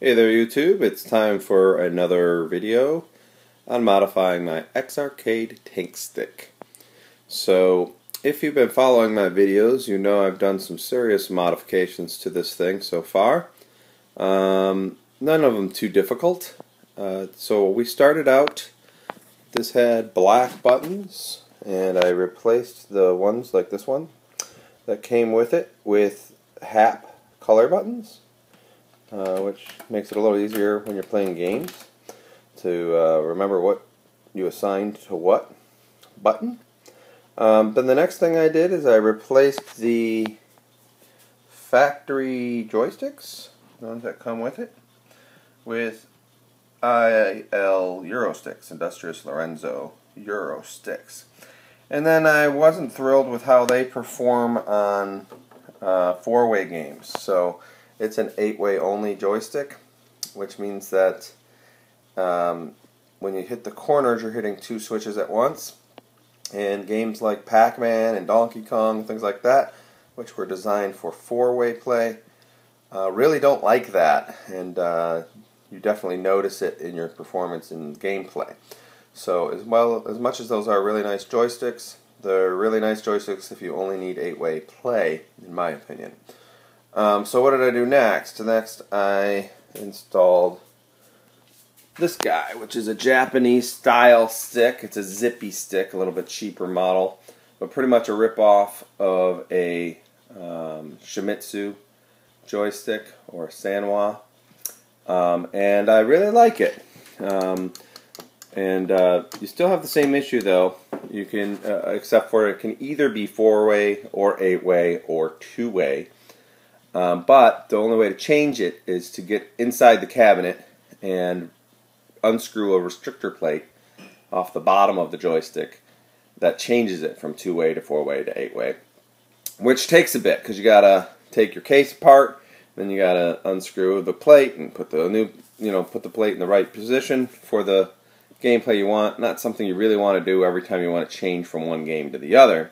Hey there YouTube, it's time for another video on modifying my X-Arcade tank stick. So if you've been following my videos you know I've done some serious modifications to this thing so far. Um, none of them too difficult. Uh, so we started out, this had black buttons and I replaced the ones like this one that came with it with Happ color buttons uh, which makes it a little easier when you're playing games to uh, remember what you assigned to what button. Um, then the next thing I did is I replaced the factory joysticks, the ones that come with it, with IL Eurosticks, Industrias Lorenzo Eurosticks. And then I wasn't thrilled with how they perform on uh, four-way games. So it's an eight-way only joystick, which means that um, when you hit the corners, you're hitting two switches at once. And games like Pac-Man and Donkey Kong, things like that, which were designed for four-way play, uh, really don't like that, and uh, you definitely notice it in your performance and gameplay. So as well as much as those are really nice joysticks, they're really nice joysticks if you only need eight-way play, in my opinion. Um, so what did I do next? Next I installed this guy, which is a Japanese style stick. It's a zippy stick, a little bit cheaper model, but pretty much a ripoff of a um, joystick or Sanwa. Um, and I really like it. Um, and uh, you still have the same issue though. You can, uh, except for it can either be four way or eight way or two way. Um, but the only way to change it is to get inside the cabinet and unscrew a restrictor plate off the bottom of the joystick that changes it from two way to four way to eight way, which takes a bit because you gotta take your case apart, then you gotta unscrew the plate and put the new, you know, put the plate in the right position for the gameplay you want. Not something you really want to do every time you want to change from one game to the other.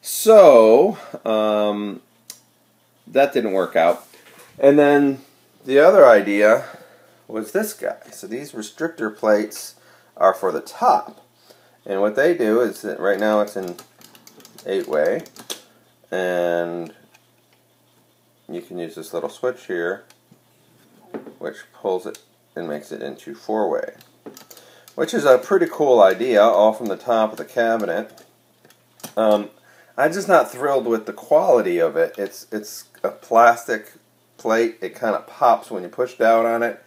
So, um, that didn't work out. And then the other idea was this guy. So these restrictor plates are for the top. And what they do is that right now it's in eight way and you can use this little switch here which pulls it and makes it into four way which is a pretty cool idea all from the top of the cabinet um, I'm just not thrilled with the quality of it. It's it's a plastic plate. It kind of pops when you push down on it.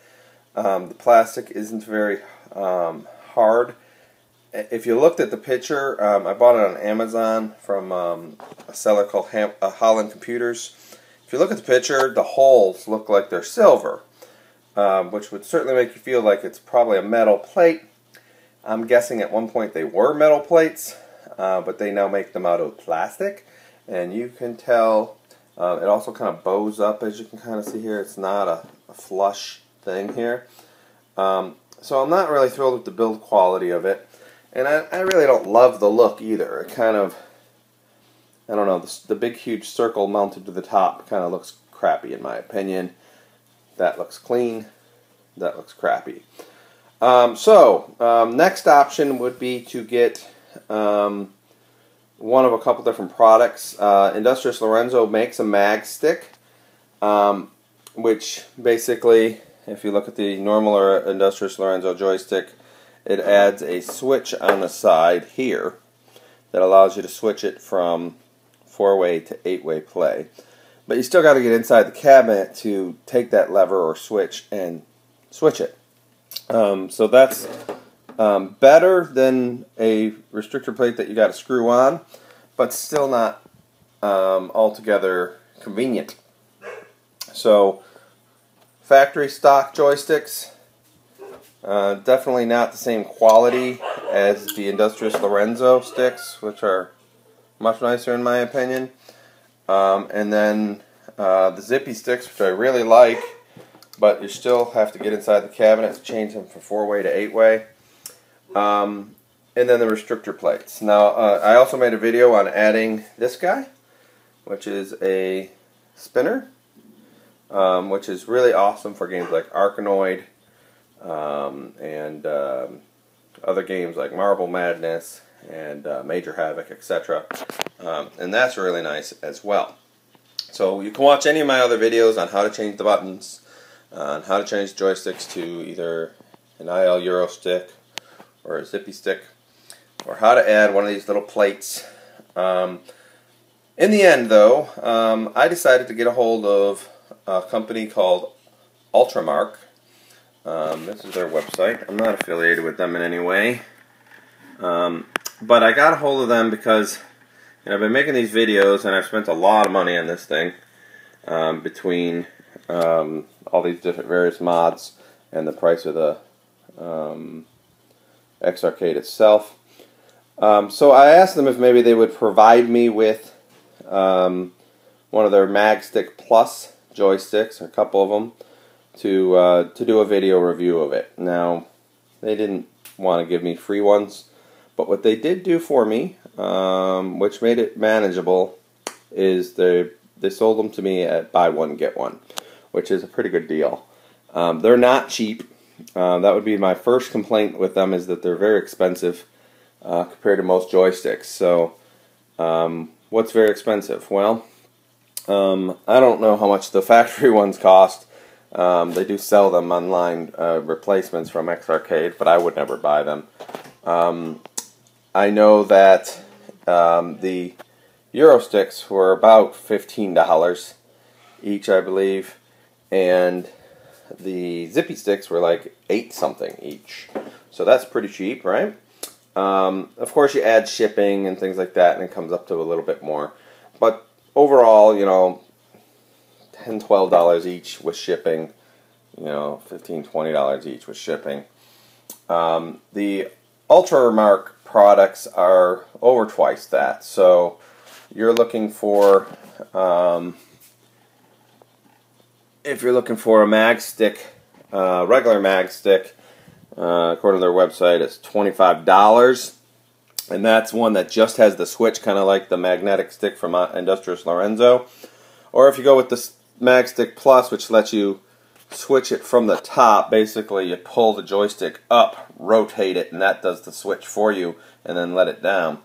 Um, the plastic isn't very um, hard. If you looked at the picture, um, I bought it on Amazon from um, a seller called Ham uh, Holland Computers. If you look at the picture, the holes look like they're silver, um, which would certainly make you feel like it's probably a metal plate. I'm guessing at one point they were metal plates uh, but they now make them out of plastic. And you can tell uh, it also kind of bows up, as you can kind of see here. It's not a, a flush thing here. Um, so I'm not really thrilled with the build quality of it. And I, I really don't love the look either. It kind of, I don't know, the, the big huge circle mounted to the top kind of looks crappy in my opinion. That looks clean. That looks crappy. Um, so, um, next option would be to get um, one of a couple different products. Uh, Industrias Lorenzo makes a mag stick, um, which basically, if you look at the normal or Industrias Lorenzo joystick, it adds a switch on the side here that allows you to switch it from four-way to eight-way play. But you still got to get inside the cabinet to take that lever or switch and switch it. Um, so that's um, better than a restrictor plate that you got to screw on, but still not um, altogether convenient. So, factory stock joysticks, uh, definitely not the same quality as the Industrias Lorenzo sticks, which are much nicer in my opinion. Um, and then uh, the zippy sticks, which I really like, but you still have to get inside the cabinet to change them from four way to eight way. Um, and then the restrictor plates. Now, uh, I also made a video on adding this guy, which is a spinner. um, which is really awesome for games like Arkanoid um, and um, other games like Marble Madness and uh, Major Havoc, etc. Um, and that's really nice as well. So you can watch any of my other videos on how to change the buttons, on how to change joysticks to either an IL Euro stick or a zippy stick, or how to add one of these little plates. Um, in the end, though, um, I decided to get a hold of a company called Ultramarc. Um, this is their website. I'm not affiliated with them in any way. Um, but I got a hold of them because you know, I've been making these videos and I've spent a lot of money on this thing um, between um, all these different various mods and the price of the X Arcade itself. Um, so I asked them if maybe they would provide me with um, one of their Magstick Plus joysticks, a couple of them, to uh, to do a video review of it. Now, they didn't want to give me free ones, but what they did do for me, um, which made it manageable, is they they sold them to me at buy one get one, which is a pretty good deal. Um, they're not cheap. Uh, that would be my first complaint with them is that they're very expensive uh, compared to most joysticks. So, um, what's very expensive? Well, um, I don't know how much the factory ones cost. Um, they do sell them online uh, replacements from X Arcade, but I would never buy them. Um, I know that um, the Euro sticks were about fifteen dollars each, I believe, and the Zippy sticks were like eight something each. So that's pretty cheap, right? Um, of course, you add shipping and things like that, and it comes up to a little bit more. But overall, you know, 10 $12 each with shipping, you know, 15 $20 each with shipping. Um, the Ultramarc products are over twice that. So you're looking for, um, if you're looking for a mag stick, uh, regular mag stick, uh, according to their website, it's $25. And that's one that just has the switch, kind of like the magnetic stick from uh, Industrias Lorenzo. Or if you go with the Mag Stick Plus, which lets you switch it from the top, basically you pull the joystick up, rotate it, and that does the switch for you, and then let it down.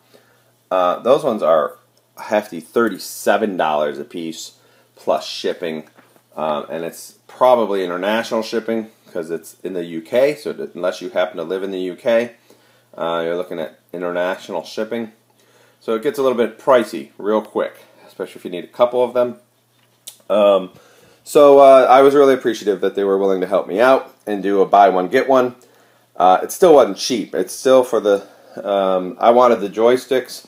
Uh, those ones are hefty $37 a piece plus shipping, um, and it's probably international shipping because it's in the UK, so unless you happen to live in the UK, uh, you're looking at international shipping. So it gets a little bit pricey real quick, especially if you need a couple of them. Um, so uh, I was really appreciative that they were willing to help me out and do a buy one get one. Uh, it still wasn't cheap. It's still for the. Um, I wanted the joysticks,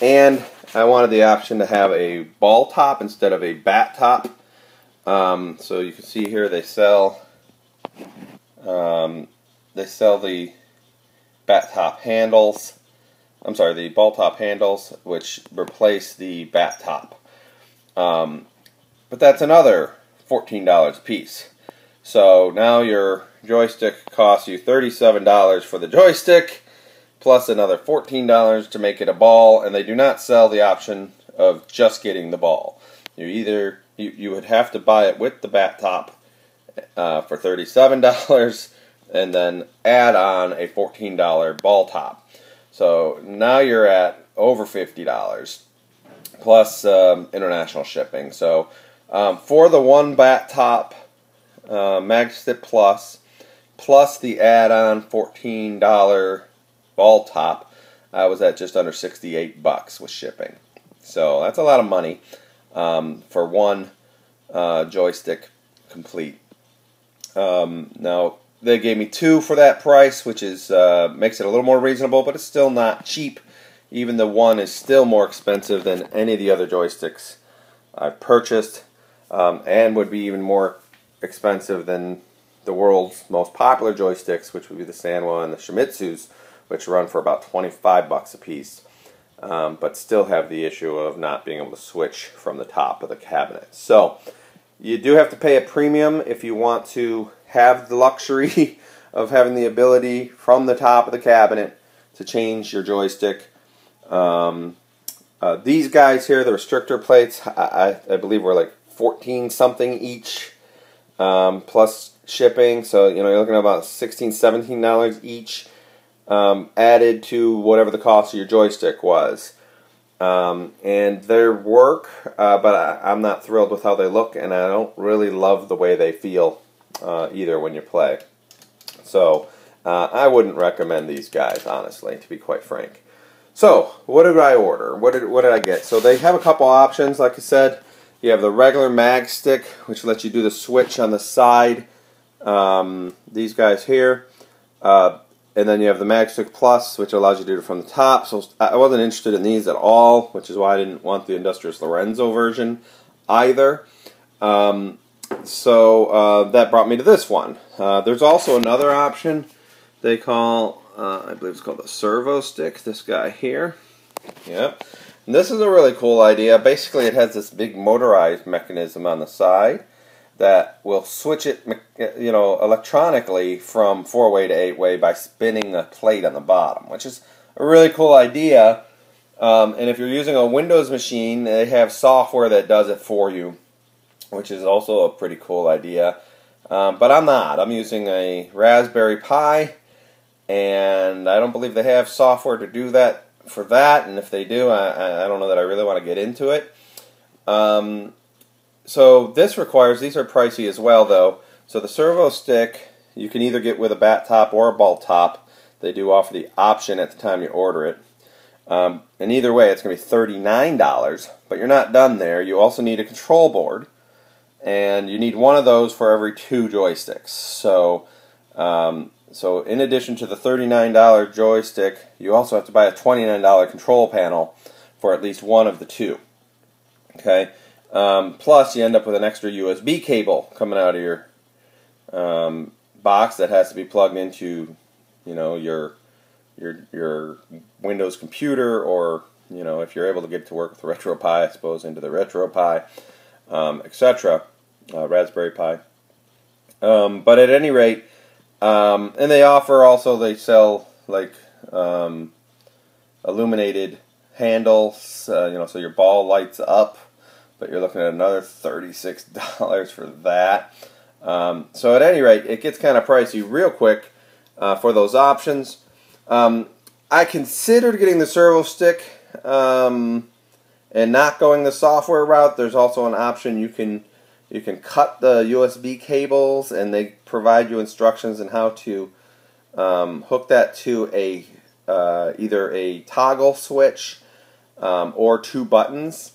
and I wanted the option to have a ball top instead of a bat top. Um, so you can see here they sell. Um, they sell the bat top handles. I'm sorry, the ball top handles, which replace the bat top. Um, but that's another $14 a piece. So now your joystick costs you $37 for the joystick, plus another $14 to make it a ball, and they do not sell the option of just getting the ball. You either you, you would have to buy it with the bat top uh, for $37 and then add on a $14 ball top. So now you're at over $50 plus um, international shipping. So um, for the one bat top uh, Magstick Plus plus the add-on $14 ball top, I was at just under 68 bucks with shipping. So that's a lot of money um, for one uh, joystick complete. Um, now they gave me two for that price, which is uh, makes it a little more reasonable, but it's still not cheap. Even the one is still more expensive than any of the other joysticks I've purchased, um, and would be even more expensive than the world's most popular joysticks, which would be the Sanwa and the Seimitsu's, which run for about 25 bucks a piece, um, but still have the issue of not being able to switch from the top of the cabinet. So you do have to pay a premium if you want to have the luxury of having the ability from the top of the cabinet to change your joystick. Um, uh, these guys here, the restrictor plates, I, I, believe were like 14 something each. um, plus shipping. So you know you're looking at about 16 17 dollars each um, added to whatever the cost of your joystick was. Um, and they work, uh, but I, am not thrilled with how they look, and I don't really love the way they feel uh, either when you play. So uh, I wouldn't recommend these guys, honestly, to be quite frank. So what did I order? What did what did I get? So they have a couple options, like I said. You have the regular mag stick, which lets you do the switch on the side. Um, these guys here. Uh, and then you have the Magstick Plus, which allows you to do it from the top. So I wasn't interested in these at all, which is why I didn't want the Industrias Lorenzo version either. Um, so uh, that brought me to this one. Uh, there's also another option they call, uh, I believe it's called the servo stick, this guy here. Yep. And this is a really cool idea. Basically, it has this big motorized mechanism on the side that will switch it, you know, electronically from four-way to eight-way by spinning the plate on the bottom, which is a really cool idea. Um, and if you're using a Windows machine, they have software that does it for you, which is also a pretty cool idea. Um, but I'm not. I'm using a Raspberry Pi, and I don't believe they have software to do that for that. And if they do, I, I don't know that I really want to get into it. Um, so this requires, these are pricey as well though. So the servo stick, you can either get with a bat top or a ball top. They do offer the option at the time you order it. Um, and either way, it's going to be $39, but you're not done there. You also need a control board, and you need one of those for every two joysticks. So, um, so in addition to the $39 joystick, you also have to buy a $29 control panel for at least one of the two. Okay, um, plus, you end up with an extra USB cable coming out of your um, box that has to be plugged into, you know, your your your Windows computer, or you know, if you're able to get to work with RetroPie, I suppose, into the RetroPie, um, etc. Uh, Raspberry Pi. Um, but at any rate, um, and they offer also they sell like um, illuminated handles, uh, you know, so your ball lights up but you're looking at another $36 for that. Um, so at any rate, it gets kind of pricey real quick uh, for those options. Um, I considered getting the servo stick um, and not going the software route. There's also an option you can you can cut the USB cables and they provide you instructions on how to um, hook that to a uh, either a toggle switch um, or two buttons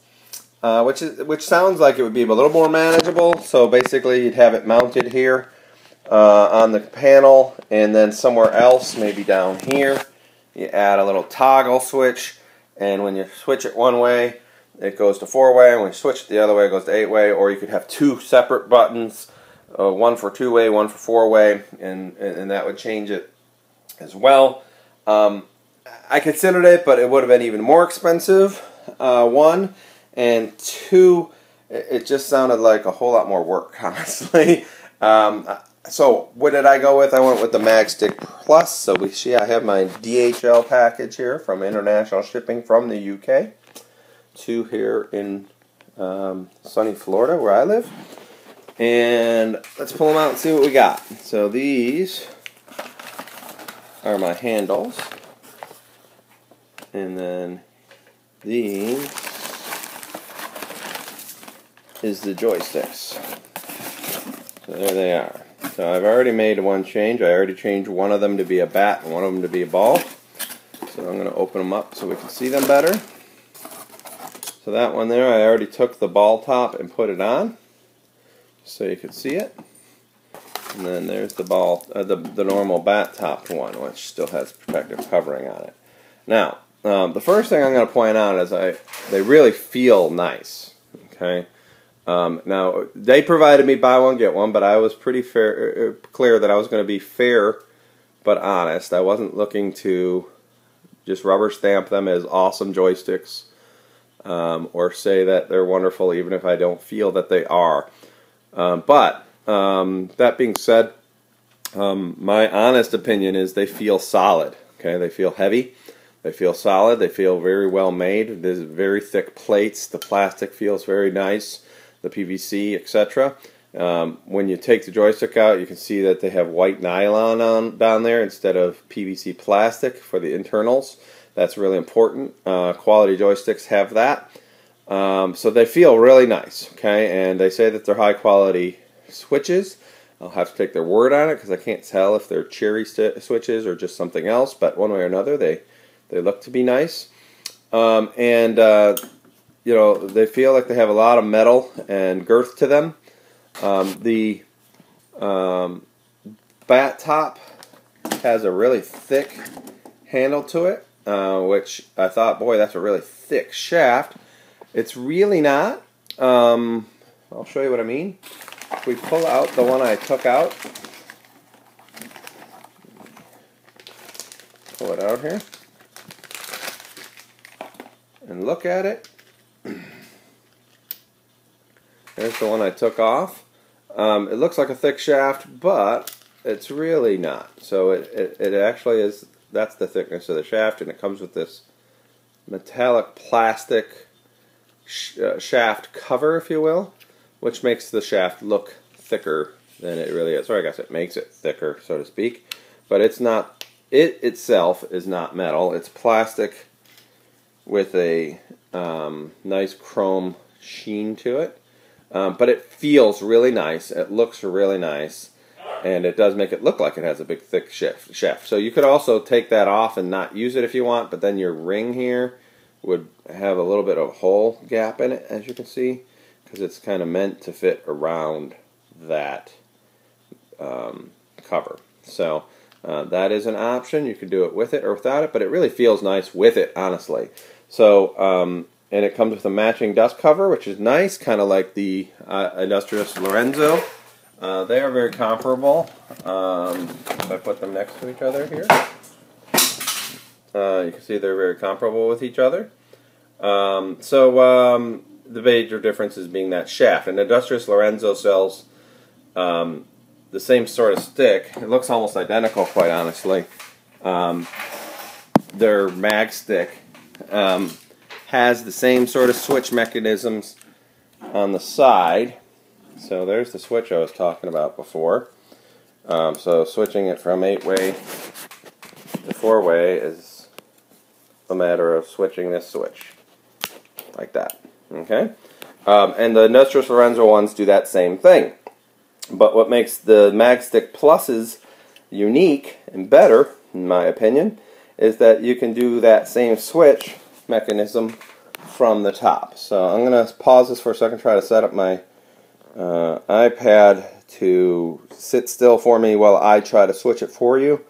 uh, which is which sounds like it would be a little more manageable. So basically, you'd have it mounted here uh, on the panel, and then somewhere else, maybe down here, you add a little toggle switch, and when you switch it one way, it goes to four-way, and when you switch it the other way, it goes to eight-way, or you could have two separate buttons, uh, one for two-way, one for four-way, and, and that would change it as well. Um, I considered it, but it would have been even more expensive. Uh, one, and two, it just sounded like a whole lot more work, honestly. Um, so what did I go with? I went with the Magstick Plus. So we see I have my DHL package here from international shipping from the UK to here in um, sunny Florida where I live. And let's pull them out and see what we got. So these are my handles. And then these is the joysticks. So there they are. So I've already made one change. I already changed one of them to be a bat and one of them to be a ball. So I'm going to open them up so we can see them better. So that one there, I already took the ball top and put it on so you can see it. And then there's the ball, uh, the, the normal bat topped one, which still has protective covering on it. Now, um, the first thing I'm going to point out is I they really feel nice. Okay, um, now they provided me buy one get one, but I was pretty fair, uh, uh, clear that I was going to be fair but honest. I wasn't looking to just rubber stamp them as awesome joysticks um, or say that they're wonderful, even if I don't feel that they are. Um, but um, that being said, um, my honest opinion is they feel solid. Okay, they feel heavy. They feel solid. They feel very well made. There's very thick plates. The plastic feels very nice the PVC, etc. Um, when you take the joystick out, you can see that they have white nylon on down there instead of PVC plastic for the internals. That's really important. Uh, quality joysticks have that. Um, so they feel really nice, okay? And they say that they're high quality switches. I'll have to take their word on it because I can't tell if they're cherry switches or just something else. But one way or another, they they look to be nice. Um, and uh, you know they feel like they have a lot of metal and girth to them. Um, the um, bat top has a really thick handle to it, uh, which I thought, boy, that's a really thick shaft. It's really not. Um, I'll show you what I mean. If we pull out the one I took out, pull it out here, and look at it. There's the one I took off. Um, it looks like a thick shaft, but it's really not. So it, it, it actually is, that's the thickness of the shaft, and it comes with this metallic plastic sh uh, shaft cover, if you will, which makes the shaft look thicker than it really is. Or I guess it makes it thicker, so to speak. But it's not, it itself is not metal. It's plastic with a um, nice chrome sheen to it. Um, but it feels really nice. It looks really nice. And it does make it look like it has a big thick shaft. So you could also take that off and not use it if you want, but then your ring here would have a little bit of hole gap in it, as you can see, because it's kind of meant to fit around that um, cover. So uh, that is an option. You can do it with it or without it, but it really feels nice with it, honestly. So um, and it comes with a matching dust cover, which is nice, kind of like the uh, Industrias Lorenzo. Uh, they are very comparable. Um, if I put them next to each other here, uh, you can see they're very comparable with each other. Um, so um, the major difference is being that shaft. And Industrias Lorenzo sells um, the same sort of stick. It looks almost identical, quite honestly. Um, their mag stick. Has the same sort of switch mechanisms on the side. So there's the switch I was talking about before. Um, so switching it from 8-way to 4-way is a matter of switching this switch like that. Okay, um, and the Industrias Lorenzo ones do that same thing. But what makes the Magstick Pluses unique and better, in my opinion, is that you can do that same switch mechanism from the top. So I'm going to pause this for a second, try to set up my uh, iPad to sit still for me while I try to switch it for you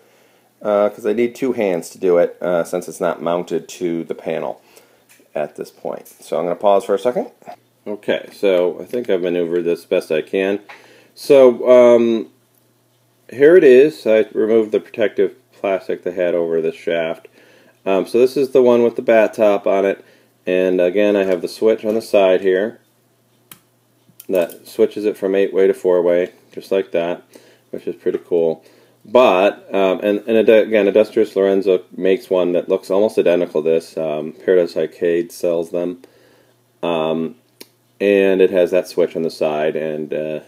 because uh, I need two hands to do it uh, since it's not mounted to the panel at this point. So I'm going to pause for a second. Okay, so I think I've maneuvered this best I can. So um, here it is. I removed the protective plastic they had over the shaft. Um, so this is the one with the bat top on it. And again, I have the switch on the side here. That switches it from 8-way to 4-way, just like that, which is pretty cool. But, um, and, and again, Industrias Lorenzo makes one that looks almost identical to this. Um, Paradise Arcade sells them. Um, and it has that switch on the side, and, uh,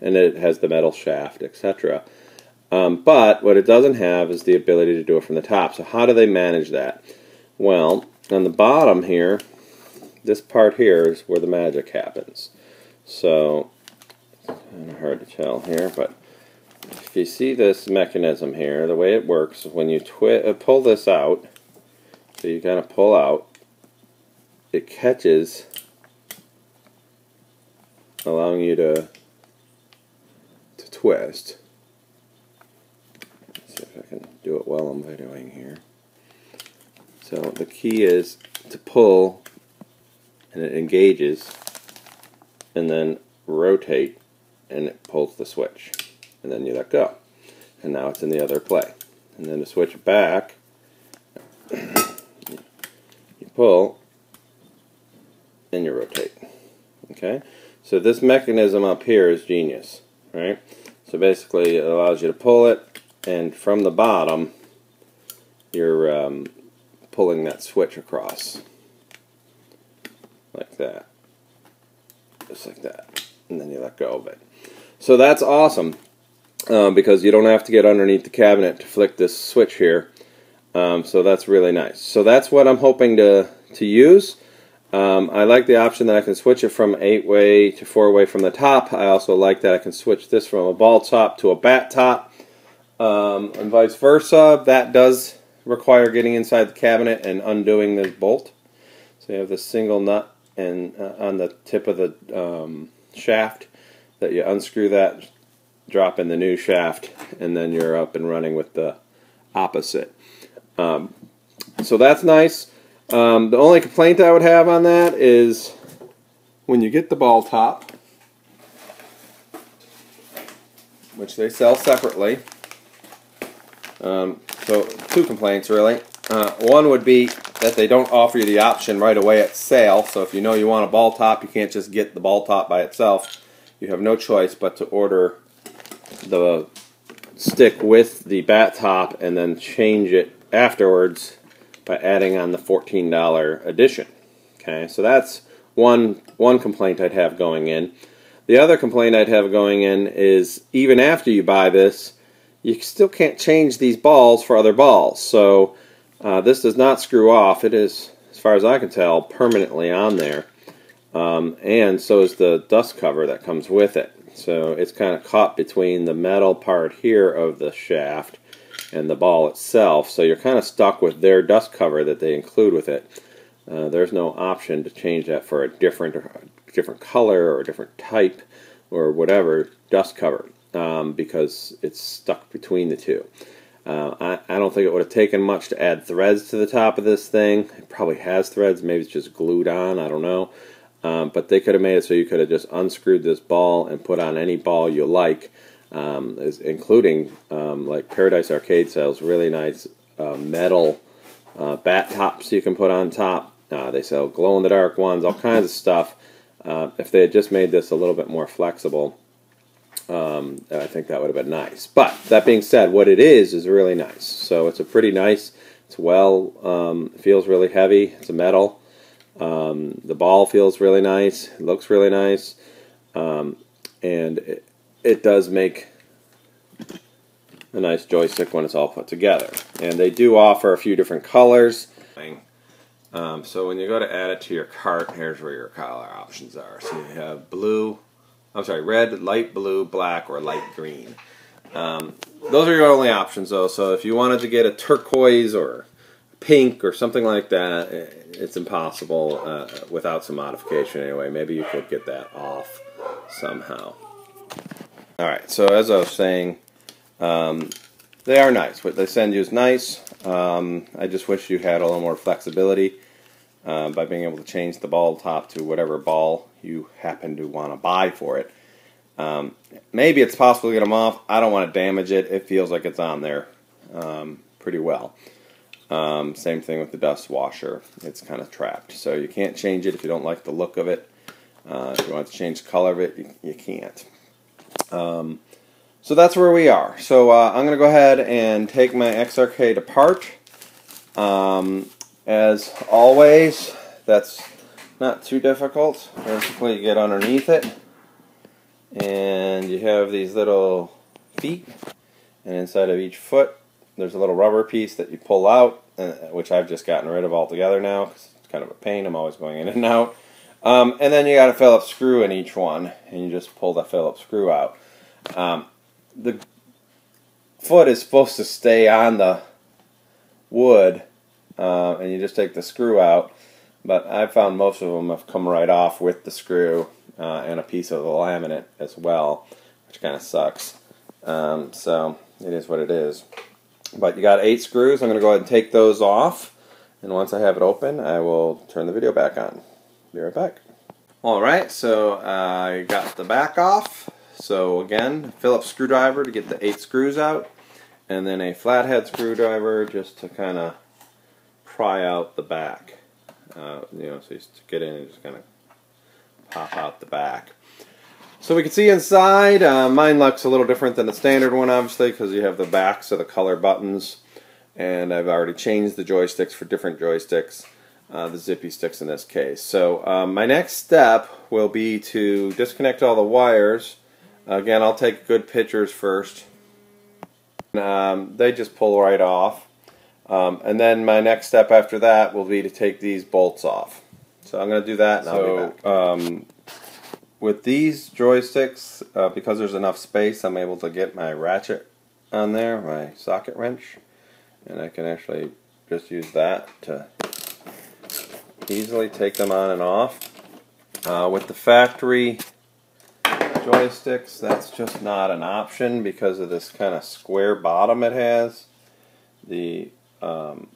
and it has the metal shaft, etc. Um, but what it doesn't have is the ability to do it from the top. So how do they manage that? Well, on the bottom here, this part here is where the magic happens. So, kind of hard to tell here, but if you see this mechanism here, the way it works is when you uh, pull this out, so you kind of pull out, it catches, allowing you to to twist. If I can do it while I'm videoing here. So the key is to pull and it engages and then rotate and it pulls the switch. And then you let go. And now it's in the other play. And then to switch back you pull and you rotate. Okay? So this mechanism up here is genius right? So basically it allows you to pull it and from the bottom you're um, pulling that switch across like that just like that and then you let go of it so that's awesome um, because you don't have to get underneath the cabinet to flick this switch here. Um, so that's really nice. So that's what I'm hoping to, to use. Um, I like the option that I can switch it from 8-way to 4-way from the top. I also like that I can switch this from a ball top to a bat top um, and vice versa. That does require getting inside the cabinet and undoing this bolt. So you have this single nut and uh, on the tip of the um, shaft that you unscrew that, drop in the new shaft, and then you're up and running with the opposite. Um, so that's nice. Um, the only complaint I would have on that is when you get the ball top, which they sell separately. Um, so two complaints really. Uh, one would be that they don't offer you the option right away at sale. So if you know you want a ball top, you can't just get the ball top by itself. You have no choice but to order the stick with the bat top and then change it afterwards by adding on the $14 addition. Okay, so that's one one complaint I'd have going in. The other complaint I'd have going in is even after you buy this, you still can't change these balls for other balls. So uh, this does not screw off. It is, as far as I can tell, permanently on there. Um, and so is the dust cover that comes with it. So it's kind of caught between the metal part here of the shaft and the ball itself. So you're kind of stuck with their dust cover that they include with it. Uh, there's no option to change that for a different, different color or a different type or whatever dust cover um, because it's stuck between the two. Uh, I, I, don't think it would have taken much to add threads to the top of this thing. It probably has threads, maybe it's just glued on, I don't know. Um, but they could have made it so you could have just unscrewed this ball and put on any ball you like, um, including um, like Paradise Arcade sells really nice uh, metal uh, bat tops you can put on top. Uh, they sell glow in the dark ones, all kinds of stuff. Uh, if they had just made this a little bit more flexible, um, I think that would have been nice. But that being said, what it is is really nice. So it's a pretty nice. It's well, um, feels really heavy. It's a metal. Um, the ball feels really nice. It looks really nice, um, and it, it does make a nice joystick when it's all put together. And they do offer a few different colors. Um, so when you go to add it to your cart, here's where your color options are. So you have blue, I'm sorry, red, light blue, black, or light green. Um, those are your only options though. So if you wanted to get a turquoise or pink or something like that, it's impossible uh, without some modification anyway. Maybe you could get that off somehow. Alright, so as I was saying, um, they are nice. What they send you is nice. Um, I just wish you had a little more flexibility uh, by being able to change the ball top to whatever ball you happen to want to buy for it. Um, maybe it's possible to get them off. I don't want to damage it. It feels like it's on there um, pretty well. Um, same thing with the dust washer. It's kind of trapped. So you can't change it if you don't like the look of it. Uh, if you want to change the color of it, you, you can't. Um, so that's where we are. So uh, I'm going to go ahead and take my X-Arcade apart. Um, as always, that's not too difficult. Basically, you get underneath it, and you have these little feet, and inside of each foot there's a little rubber piece that you pull out, uh, which I've just gotten rid of altogether now because it's kind of a pain. I'm always going in and out. Um, and then you got a Phillips screw in each one, and you just pull the Phillips screw out. Um, the foot is supposed to stay on the wood, uh, and you just take the screw out. But I found most of them have come right off with the screw uh, and a piece of the laminate as well, which kind of sucks. Um, so it is what it is. But you got eight screws. I'm going to go ahead and take those off. And once I have it open, I will turn the video back on. Be right back. Alright, so I got the back off. So again, Phillips screwdriver to get the eight screws out. And then a flathead screwdriver just to kind of pry out the back. Uh, you know, so you get in and just kind of pop out the back. So we can see inside, uh, mine looks a little different than the standard one obviously because you have the backs of the color buttons and I've already changed the joysticks for different joysticks, uh, the zippy sticks in this case. So um, my next step will be to disconnect all the wires Again, I'll take good pictures first. Um, they just pull right off. Um, and then my next step after that will be to take these bolts off. So I'm going to do that and I'll be back. Um, with these joysticks, uh, because there's enough space, I'm able to get my ratchet on there, my socket wrench, and I can actually just use that to easily take them on and off. Uh, with the factory joysticks, that's just not an option because of this kind of square bottom it has. The um,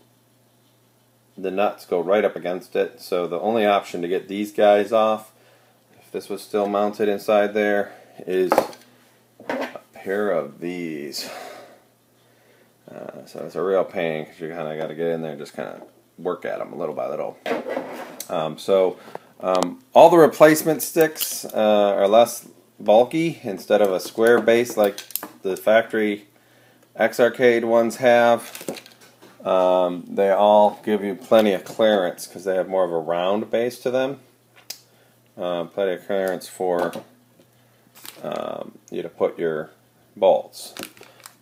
the nuts go right up against it, so the only option to get these guys off, if this was still mounted inside there, is a pair of these. Uh, so it's a real pain because you kind of got to get in there and just kind of work at them a little by little. Um, so um, all the replacement sticks uh, are less bulky instead of a square base like the factory X-Arcade ones have. Um, they all give you plenty of clearance because they have more of a round base to them. Uh, plenty of clearance for um, you to put your bolts.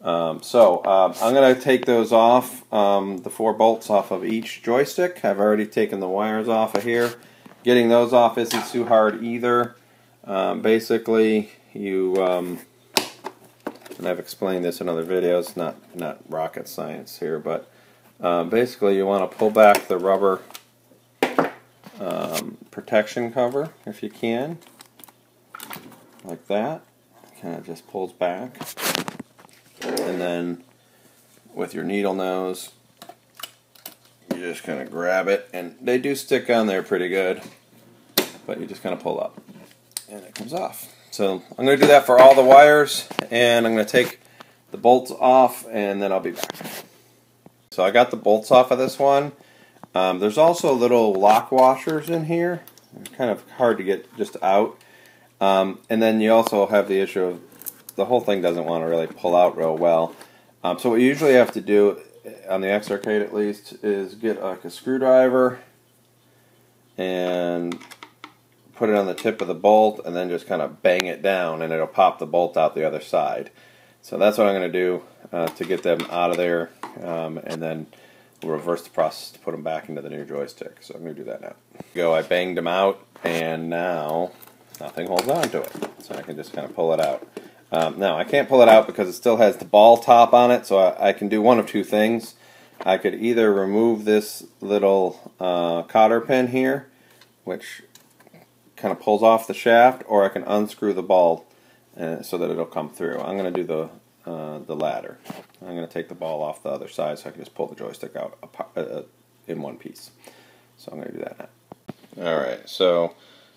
Um, so um, I'm going to take those off, um, the four bolts off of each joystick. I've already taken the wires off of here. Getting those off isn't too hard either. Um, basically, you, and I've explained this in other videos, not, not rocket science here, but um, basically you want to pull back the rubber protection cover if you can, like that. Kind of just pulls back. And then with your needle nose you just kind of grab it and they do stick on there pretty good but you just kind of pull up. And it comes off. So I'm going to do that for all the wires and I'm going to take the bolts off and then I'll be back so I got the bolts off of this one um, there's also little lock washers in here They're kind of hard to get just out um, and then you also have the issue of the whole thing doesn't want to really pull out real well. Um, so what you usually have to do, on the X-Arcade at least, is get like a screwdriver and put it on the tip of the bolt and then just kind of bang it down and it'll pop the bolt out the other side. So that's what I'm going to do uh, to get them out of there um, and then we'll reverse the process to put them back into the new joystick. So I'm going to do that now. Go, I banged them out and now nothing holds on to it. So I can just kind of pull it out. Um, now, I can't pull it out because it still has the ball top on it, so I, I can do one of two things. I could either remove this little uh, cotter pin here, which kind of pulls off the shaft, or I can unscrew the ball uh, so that it'll come through. I'm going to do the uh, the latter. I'm going to take the ball off the other side so I can just pull the joystick out uh, uh, in one piece. So I'm going to do that now. Alright, so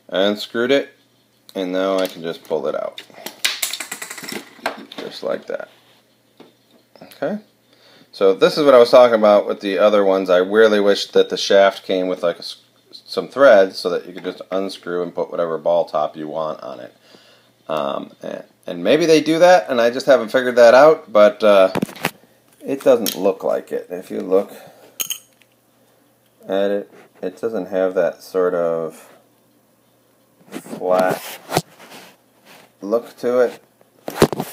I unscrewed it, and now I can just pull it out just like that. Okay. So this is what I was talking about with the other ones. I really wish that the shaft came with like a, some threads so that you could just unscrew and put whatever ball top you want on it. Um, and, maybe they do that, and I just haven't figured that out, but uh, it doesn't look like it. If you look at it, it doesn't have that sort of flat look to it. Uh,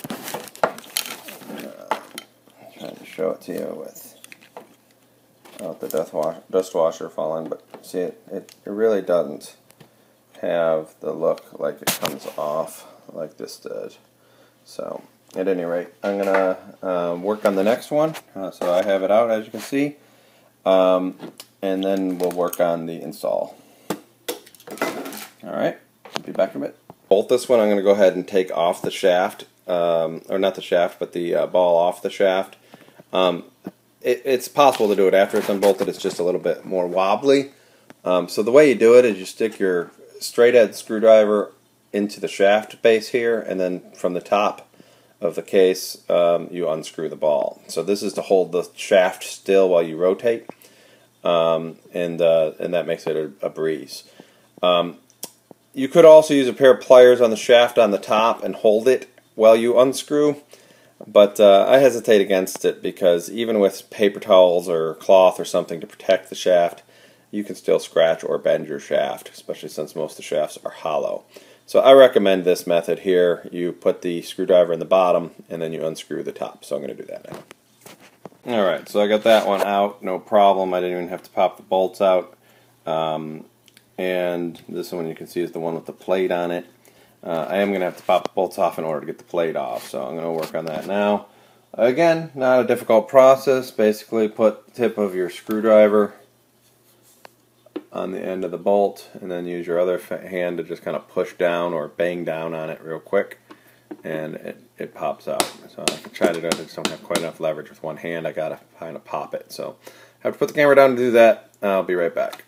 trying to show it to you with uh, the dust, wash, dust washer falling, but see it, it, it really doesn't have the look like it comes off like this did. So at any rate, I'm going to um, work on the next one. Uh, so I have it out as you can see. Um, and then we'll work on the install. Alright, be back in a bit. Bolt this one, I'm going to go ahead and take off the shaft, um, or not the shaft, but the uh, ball off the shaft. Um, it, it's possible to do it after it's unbolted. It's just a little bit more wobbly. Um, so the way you do it is you stick your straight edge screwdriver into the shaft base here, and then from the top of the case, um, you unscrew the ball. So this is to hold the shaft still while you rotate, um, and uh, and that makes it a, a breeze. Um, you could also use a pair of pliers on the shaft on the top and hold it while you unscrew. But uh, I hesitate against it because even with paper towels or cloth or something to protect the shaft, you can still scratch or bend your shaft, especially since most of the shafts are hollow. So I recommend this method here. You put the screwdriver in the bottom and then you unscrew the top. So I'm going to do that now. Alright, so I got that one out, no problem. I didn't even have to pop the bolts out. Um, and this one you can see is the one with the plate on it. Uh, I am going to have to pop the bolts off in order to get the plate off, so I'm going to work on that now. Again, not a difficult process. Basically, put the tip of your screwdriver on the end of the bolt and then use your other hand to just kind of push down or bang down on it real quick and it, it pops out. So I tried to do it, I just don't have quite enough leverage with one hand. I gotta kind of pop it. So I have to put the camera down to do that. I'll be right back.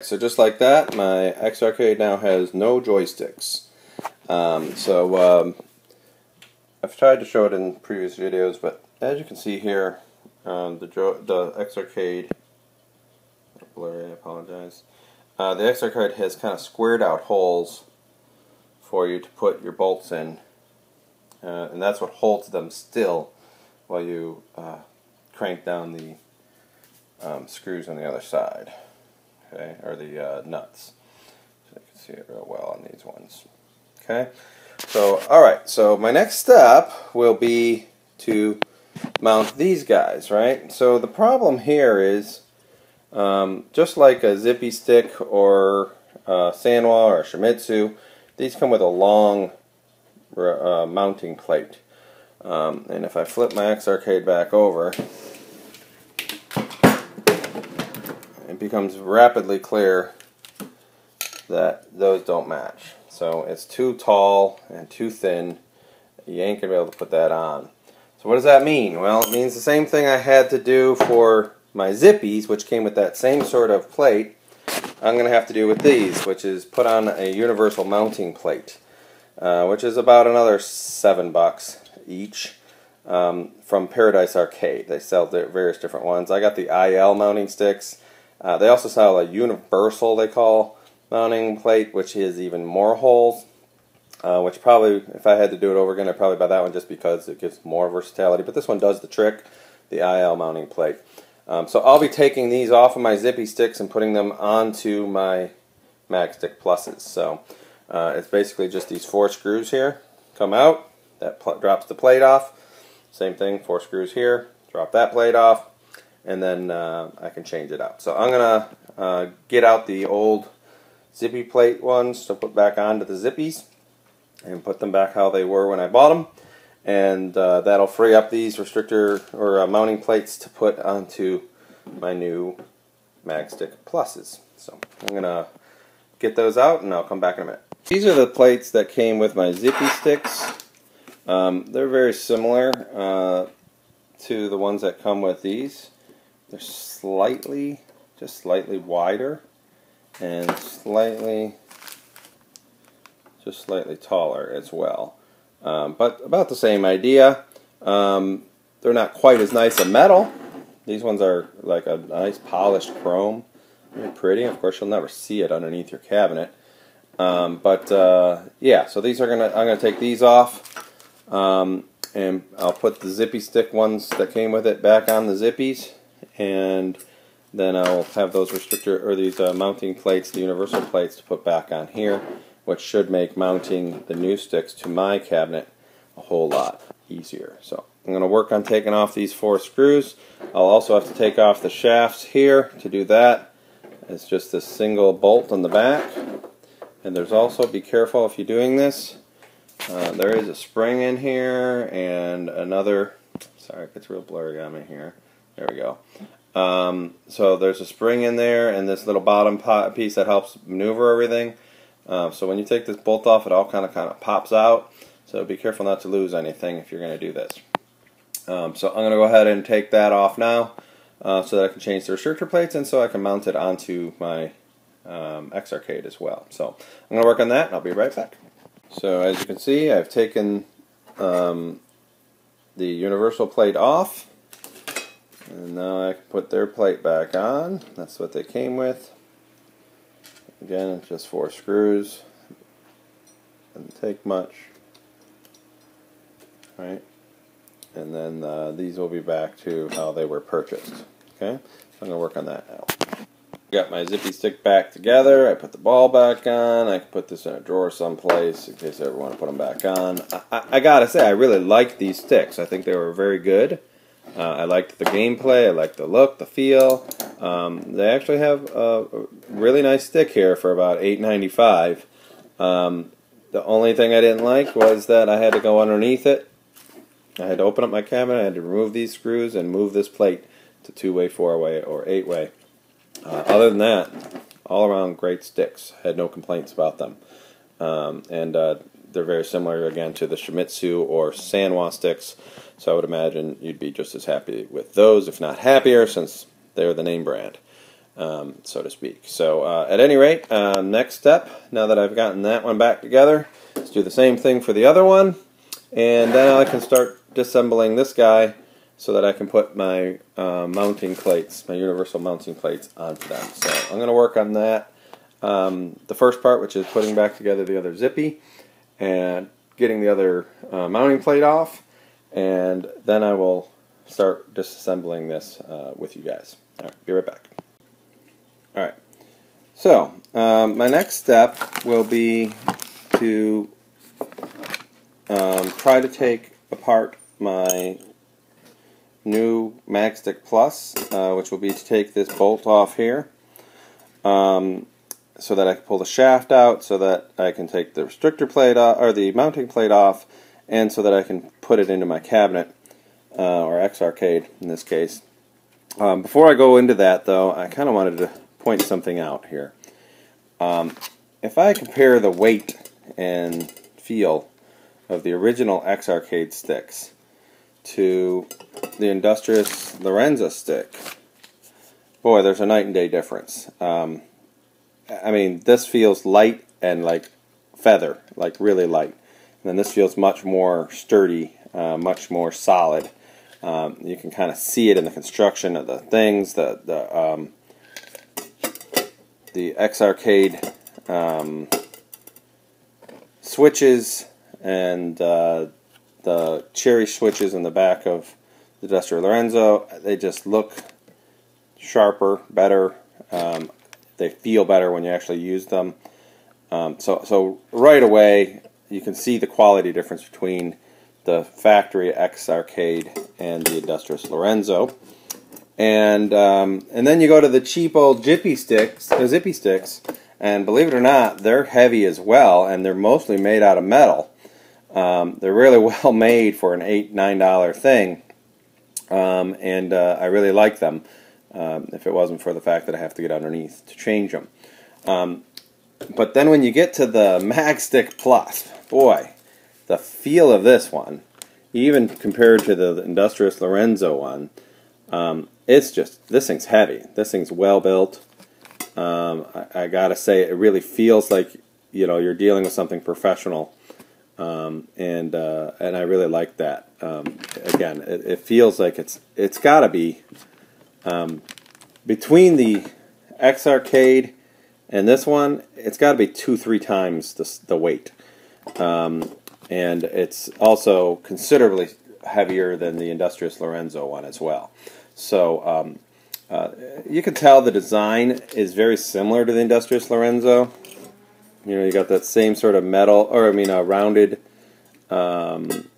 So just like that, my X Arcade now has no joysticks. Um, so um, I've tried to show it in previous videos, but as you can see here, um, the the X Arcade blurry, I apologize. Uh, the X Arcade has kind of squared out holes for you to put your bolts in, uh, and that's what holds them still while you uh, crank down the um, screws on the other side, okay, or the uh, nuts. So you can see it real well on these ones. Okay, so alright, so my next step will be to mount these guys, right? So the problem here is, um, just like a zippy stick or a Sanwa or Seimitsu, these come with a long uh, mounting plate. Um, and if I flip my X Arcade back over, it becomes rapidly clear that those don't match. So it's too tall and too thin. You ain't to be able to put that on. So what does that mean? Well, it means the same thing I had to do for my Zippies, which came with that same sort of plate. I'm going to have to do with these, which is put on a universal mounting plate, uh, which is about another seven bucks each um, from Paradise Arcade. They sell various different ones. I got the IL mounting sticks. Uh, they also sell a universal, they call, mounting plate, which is even more holes. Uh, which probably, if I had to do it over again, I'd probably buy that one just because it gives more versatility. But this one does the trick, the IL mounting plate. Um, so I'll be taking these off of my zippy sticks and putting them onto my Mag-Stick Pluses. So uh, it's basically just these four screws here come out, that drops the plate off. Same thing, four screws here, drop that plate off, and then uh, I can change it out. So I'm going to uh, get out the old zippy plate ones to put back onto the zippies and put them back how they were when I bought them. And uh, that'll free up these restrictor or uh, mounting plates to put onto my new Mag-Stick Pluses. So I'm going to get those out and I'll come back in a minute. These are the plates that came with my Zippy sticks. Um, they're very similar uh, to the ones that come with these. They're slightly, just slightly wider and slightly, just slightly taller as well. Um, but about the same idea. Um, they're not quite as nice a metal. These ones are like a nice polished chrome. Very pretty. Of course, you'll never see it underneath your cabinet. Um, but uh, yeah, so these are gonna. I'm gonna take these off, um, and I'll put the zippy stick ones that came with it back on the zippies, and then I'll have those restrictor or these uh, mounting plates, the universal plates, to put back on here, which should make mounting the new sticks to my cabinet a whole lot easier. So I'm going to work on taking off these four screws. I'll also have to take off the shafts here to do that. It's just a single bolt on the back. And there's also, be careful if you're doing this, uh, there is a spring in here and another, sorry it gets real blurry on me here. There we go. Um, so there's a spring in there and this little bottom piece that helps maneuver everything. Uh, so when you take this bolt off, it all kind of kind of pops out. So be careful not to lose anything if you're going to do this. Um, so I'm going to go ahead and take that off now uh, so that I can change the restrictor plates and so I can mount it onto my um, X Arcade as well. So I'm going to work on that and I'll be right back. So as you can see I've taken um, the universal plate off and now I can put their plate back on. That's what they came with. Again, it's just four screws. Doesn't take much. Right? And then uh, these will be back to how they were purchased. Okay? So I'm going to work on that now. got my zippy stick back together. I put the ball back on. I can put this in a drawer someplace in case I ever want to put them back on. I, I, I gotta say, I really like these sticks. I think they were very good. Uh, I liked the gameplay. I liked the look, the feel. Um, they actually have a really nice stick here for about $8.95. Um, the only thing I didn't like was that I had to go underneath it. I had to open up my cabinet. I had to remove these screws and move this plate to two-way, four-way, or eight-way. Uh, other than that, all around great sticks. Had no complaints about them. Um, and uh, they're very similar again to the Seimitsu or Sanwa sticks. So I would imagine you'd be just as happy with those, if not happier, since they're the name brand, um, so to speak. So uh, at any rate, uh, next step, now that I've gotten that one back together, let's do the same thing for the other one. And then I can start disassembling this guy so that I can put my uh, mounting plates, my universal mounting plates onto them. So I'm going to work on that. Um, the first part, which is putting back together the other zippy and getting the other uh, mounting plate off, and then I will start disassembling this uh, with you guys. All right, be right back. All right, so um, my next step will be to um, try to take apart my new Mag-Stick Plus, uh, which will be to take this bolt off here um, so that I can pull the shaft out, so that I can take the restrictor plate off, or the mounting plate off, and so that I can put it into my cabinet, uh, or X-Arcade in this case. Um, before I go into that, though, I kind of wanted to point something out here. Um, if I compare the weight and feel of the original X-Arcade sticks to the Industrias Lorenzo stick, boy, there's a night and day difference. Um, I mean, this feels light and like feather, like really light. And then this feels much more sturdy, uh, much more solid. Um, you can kind of see it in the construction of the things, the the um, the X Arcade um, switches and uh, the cherry switches in the back of the Industrias Lorenzo. They just look sharper, better. Um, they feel better when you actually use them. Um, so, so right away, you can see the quality difference between the factory X Arcade and the Industrias Lorenzo. And um, and then you go to the cheap old Jiffy sticks, uh, Zippy sticks, and believe it or not, they're heavy as well, and they're mostly made out of metal. Um, they're really well made for an eight nine dollar thing, um, and uh, I really like them. Um, if it wasn't for the fact that I have to get underneath to change them. Um, but then when you get to the Mag-Stick Plus, boy, the feel of this one, even compared to the Industrias Lorenzo one, um, it's just this thing's heavy. This thing's well built. Um, I, I, gotta say, it really feels like you know you're dealing with something professional, um, and uh, and I really like that. Um, again, it, it, feels like it's it's gotta be um, between the X Arcade and this one, it's got to be two, three times the, the weight. Um, and it's also considerably heavier than the Industrias Lorenzo one as well. So um, uh, you can tell the design is very similar to the Industrias Lorenzo. You know, you got that same sort of metal, or I mean, uh, rounded um,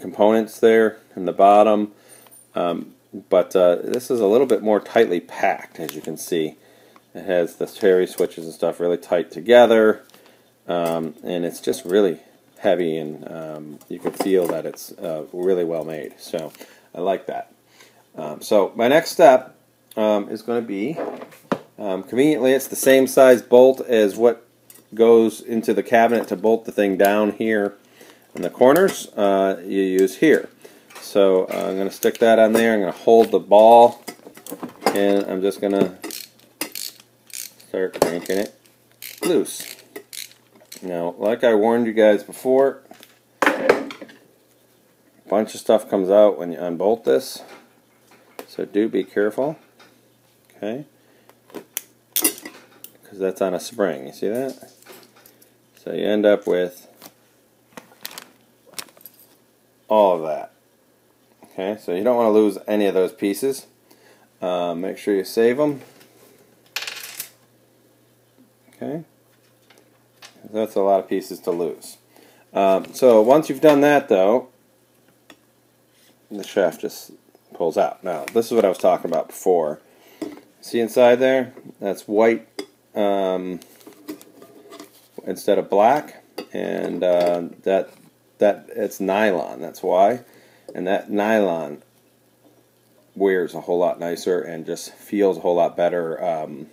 components there in the bottom. Um, but uh, this is a little bit more tightly packed, as you can see. It has the cherry switches and stuff really tight together, um, and it's just really heavy, and um, you can feel that it's uh, really well made. So I like that. Um, so my next step um, is going to be, um, conveniently, it's the same size bolt as what goes into the cabinet to bolt the thing down here in the corners. Uh, you use here. So uh, I'm going to stick that on there. I'm going to hold the ball, and I'm just going to start cranking it loose. Now, like I warned you guys before, a bunch of stuff comes out when you unbolt this, so do be careful, okay, because that's on a spring, you see that? So you end up with all of that. Okay, so you don't want to lose any of those pieces. Uh, make sure you save them. Okay, that's a lot of pieces to lose. Um, so once you've done that, though, the shaft just pulls out. Now, this is what I was talking about before. See inside there? That's white um, instead of black, and uh, that that it's nylon. That's why, and that nylon wears a whole lot nicer and just feels a whole lot better um,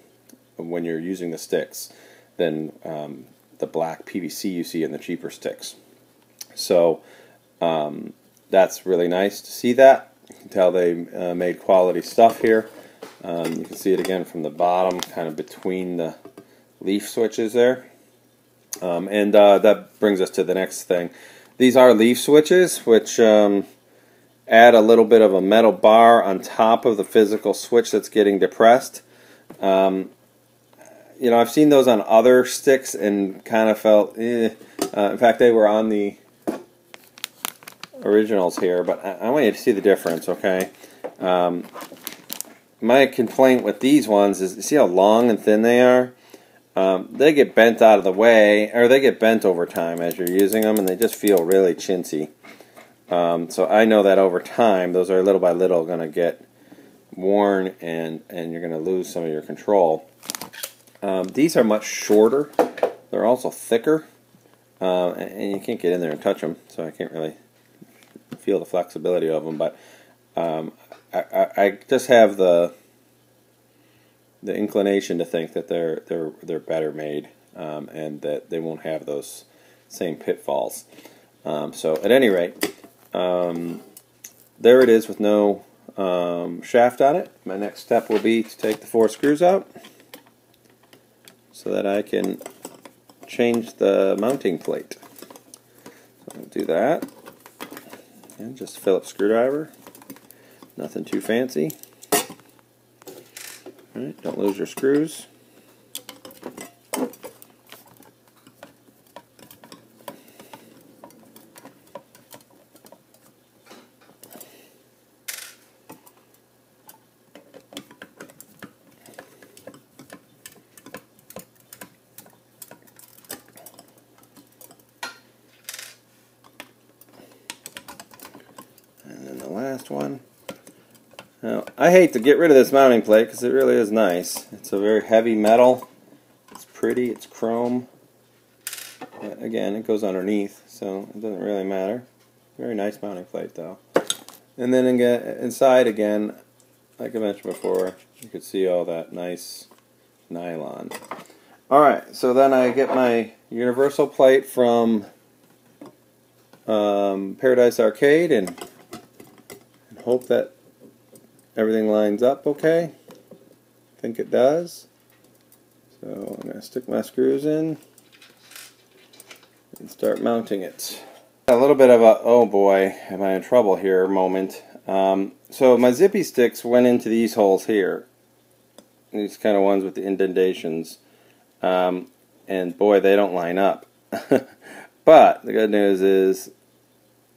when you're using the sticks than um, the black PVC you see in the cheaper sticks. So um, that's really nice to see that. You can tell they uh, made quality stuff here. Um, you can see it again from the bottom, kind of between the leaf switches there. Um, and uh, that brings us to the next thing. These are leaf switches, which um, add a little bit of a metal bar on top of the physical switch that's getting depressed. Um, you know, I've seen those on other sticks and kind of felt, eh. Uh, in fact, they were on the originals here, but I, I want you to see the difference, okay? Um, my complaint with these ones is, see how long and thin they are? Um, they get bent out of the way, or they get bent over time as you're using them, and they just feel really chintzy. Um, so I know that over time, those are little by little going to get worn, and, and you're going to lose some of your control. Um, these are much shorter. They're also thicker, uh, and you can't get in there and touch them, so I can't really feel the flexibility of them. But um, I, I, I, just have the the inclination to think that they're they're they're better made, um, and that they won't have those same pitfalls. Um, so at any rate, um, there it is with no um, shaft on it. My next step will be to take the four screws out so that I can change the mounting plate. So I'll do that. And just Phillips screwdriver. Nothing too fancy. Alright, don't lose your screws. last one. Now, I hate to get rid of this mounting plate because it really is nice. It's a very heavy metal. It's pretty. It's chrome. But again, it goes underneath, so it doesn't really matter. Very nice mounting plate, though. And then inside again, like I mentioned before, you could see all that nice nylon. Alright, so then I get my universal plate from um, Paradise Arcade and hope that everything lines up okay. I think it does. So I'm going to stick my screws in and start mounting it. A little bit of a, oh boy, am I in trouble here moment. Um, so my zippy sticks went into these holes here. These kind of ones with the indentations. Um, and boy, they don't line up. but the good news is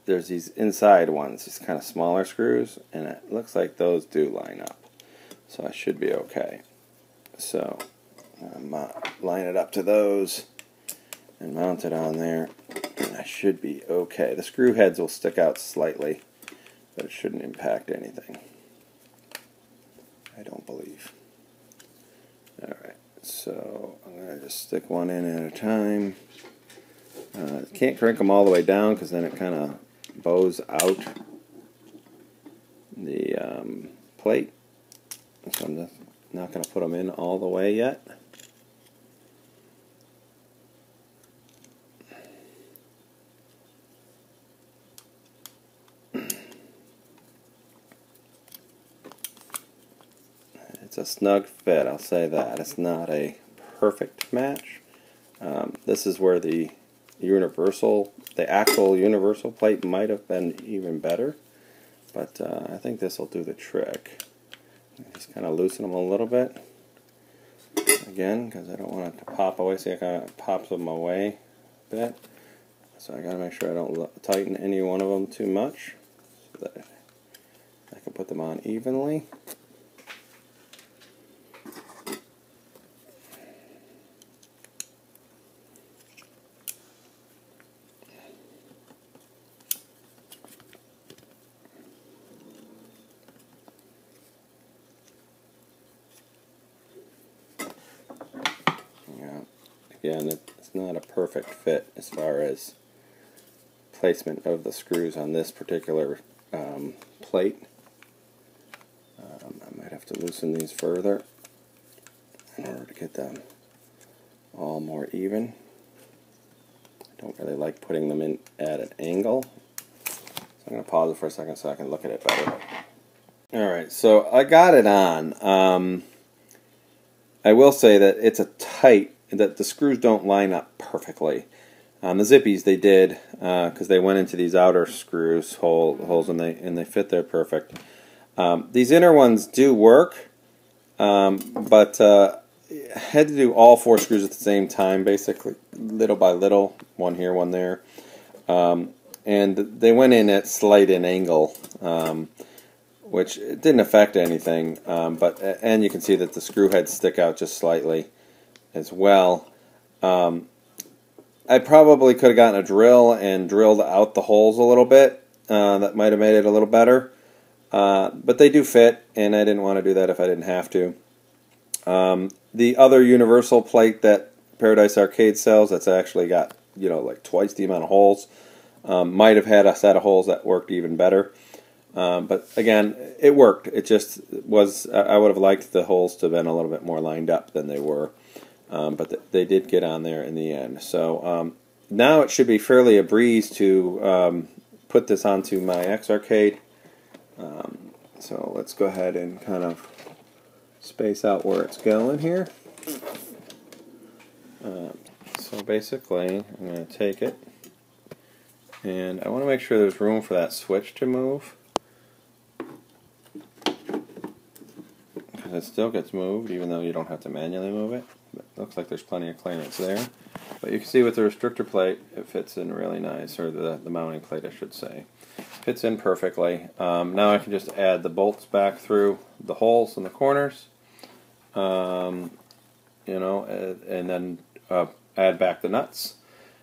there's these inside ones, these kind of smaller screws, and it looks like those do line up. So I should be okay. So I'm uh, line it up to those and mount it on there, and I should be okay. The screw heads will stick out slightly, but it shouldn't impact anything. I don't believe. Alright, so I'm going to just stick one in at a time. Uh, can't crank them all the way down because then it kind of bows out the um, plate. So I'm not going to put them in all the way yet. It's a snug fit, I'll say that. It's not a perfect match. Um, this is where the universal, the actual universal plate might have been even better, but uh, I think this will do the trick. Just kind of loosen them a little bit again because I don't want it to pop away. See, it kind of pops them away a bit. So I got to make sure I don't tighten any one of them too much so that I can put them on evenly. again, it's not a perfect fit as far as placement of the screws on this particular um, plate. Um, I might have to loosen these further in order to get them all more even. I don't really like putting them in at an angle. So I'm going to pause it for a second so I can look at it better. Alright, so I got it on. Um, I will say that it's a tight, that the screws don't line up perfectly. On the zippies they did, because uh, they went into these outer screws, hole, holes, and they, and they fit there perfect. Um, these inner ones do work, um, but uh, had to do all four screws at the same time, basically, little by little, one here, one there. Um, and they went in at slight an angle, um, which didn't affect anything. Um, but and you can see that the screw heads stick out just slightly as well. Um, I probably could have gotten a drill and drilled out the holes a little bit. Uh, that might have made it a little better. Uh, but they do fit, and I didn't want to do that if I didn't have to. Um, the other universal plate that Paradise Arcade sells, that's actually got you know like twice the amount of holes, um, might have had a set of holes that worked even better. Um, but again, it worked. It just was. I would have liked the holes to have been a little bit more lined up than they were, um, but th they did get on there in the end. So um, now it should be fairly a breeze to um, put this onto my X Arcade. Um, so let's go ahead and kind of space out where it's going here. Um, so basically, I'm going to take it, and I want to make sure there's room for that switch to move. Because it still gets moved, even though you don't have to manually move it. Looks like there's plenty of clearance there. But you can see with the restrictor plate, it fits in really nice, or the, the mounting plate, I should say. Fits in perfectly. Um, now I can just add the bolts back through the holes in the corners um, you know, and, and then uh, add back the nuts,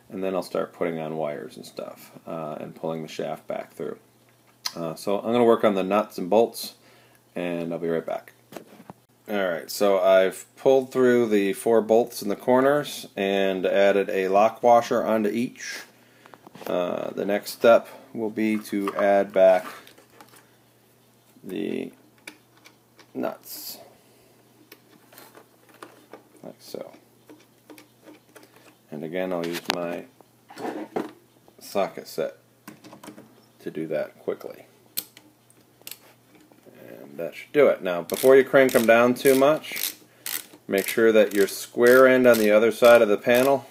and then I'll start putting on wires and stuff uh, and pulling the shaft back through. Uh, so I'm going to work on the nuts and bolts, and I'll be right back. Alright, so I've pulled through the four bolts in the corners and added a lock washer onto each. Uh, the next step will be to add back the nuts like so. And again, I'll use my socket set to do that quickly. And that should do it. Now, before you crank them down too much, make sure that your square end on the other side of the panel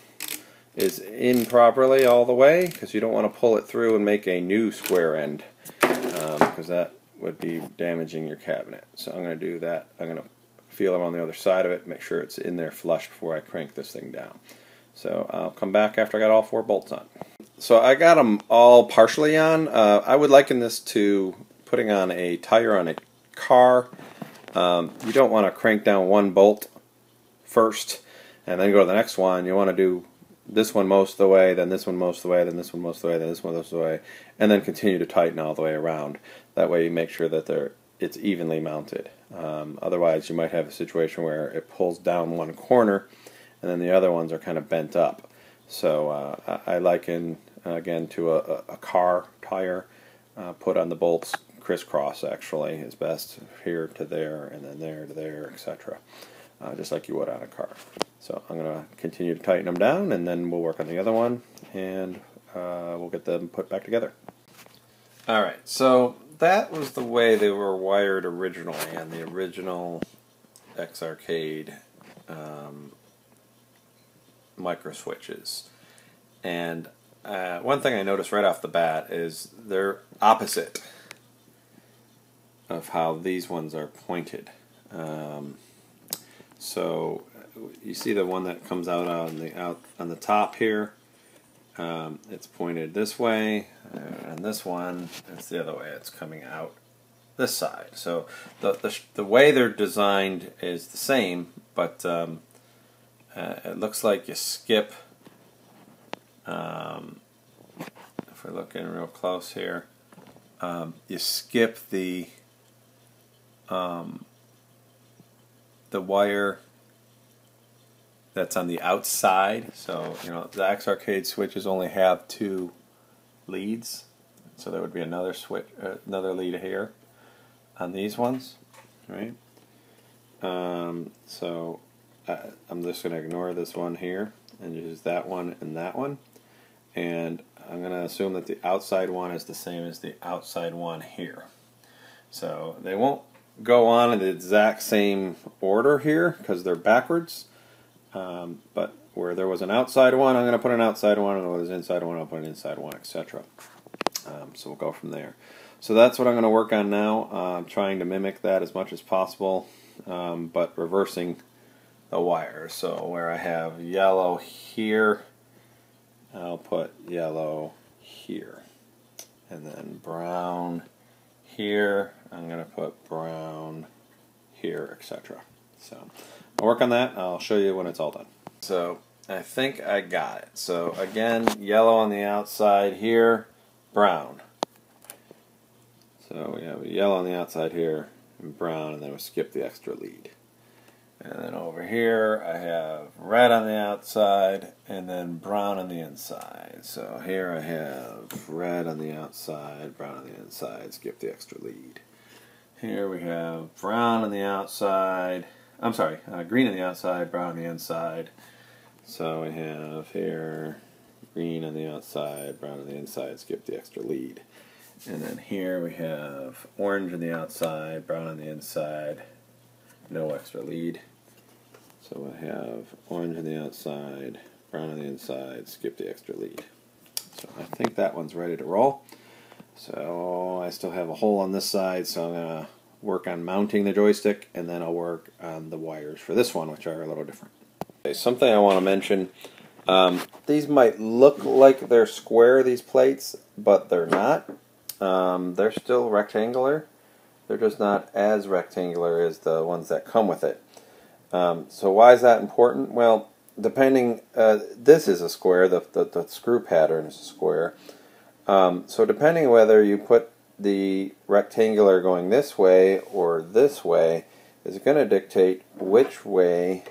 is in properly all the way because you don't want to pull it through and make a new square end because um, that would be damaging your cabinet. So I'm going to do that. I'm going to feel them on the other side of it, make sure it's in there flush before I crank this thing down. So I'll come back after I got all four bolts on. So I got them all partially on. Uh, I would liken this to putting on a tire on a car. Um, you don't want to crank down one bolt first and then go to the next one. You want to do this one most of the way, then this one most of the way, then this one most of the way, then this one most of the way, and then continue to tighten all the way around. That way you make sure that they're it's evenly mounted. Um, otherwise, you might have a situation where it pulls down one corner and then the other ones are kind of bent up. So uh, I liken, again, to a, a car tire. Uh, put on the bolts crisscross, actually, is best here to there and then there to there, etc. Uh, just like you would on a car. So I'm going to continue to tighten them down and then we'll work on the other one and uh, we'll get them put back together. Alright, so that was the way they were wired originally on the original X Arcade um, micro switches. And uh, one thing I noticed right off the bat is they're opposite of how these ones are pointed. Um, so you see the one that comes out on the out on the top here um, it's pointed this way, and this one it's the other way. It's coming out this side. So the the, the way they're designed is the same, but um, uh, it looks like you skip. Um, if we're looking real close here, um, you skip the um, the wire that's on the outside. So you know the X Arcade switches only have two leads, so there would be another switch, uh, another lead here on these ones, right? Um, so uh, I'm just going to ignore this one here and use that one and that one, and I'm going to assume that the outside one is the same as the outside one here. So they won't go on in the exact same order here because they're backwards. Um, but where there was an outside one, I'm going to put an outside one, and where there's inside one, I'll put an inside one, etc. Um, so we'll go from there. So that's what I'm going to work on now. Uh, I'm trying to mimic that as much as possible, um, but reversing the wires. So where I have yellow here, I'll put yellow here. And then brown here, I'm going to put brown here, etc. So I'll work on that. I'll show you when it's all done. So I think I got it. So again, yellow on the outside here, brown. So we have yellow on the outside here, and brown, and then we skip the extra lead. And then over here I have red on the outside and then brown on the inside. So here I have red on the outside, brown on the inside, skip the extra lead. Here we have brown on the outside, I'm sorry, uh, green on the outside, brown on the inside. So we have here green on the outside, brown on the inside, skip the extra lead. And then here we have orange on the outside, brown on the inside, no extra lead. So I have orange on the outside, brown on the inside, skip the extra lead. So I think that one's ready to roll. So I still have a hole on this side, so I'm going to work on mounting the joystick, and then I'll work on the wires for this one, which are a little different. Okay, something I want to mention, um, these might look like they're square, these plates, but they're not. Um, they're still rectangular. They're just not as rectangular as the ones that come with it. Um, so why is that important? Well, depending, uh, this is a square, the, the, the, screw pattern is a square. Um, so depending whether you put the rectangular going this way or this way is going to dictate which way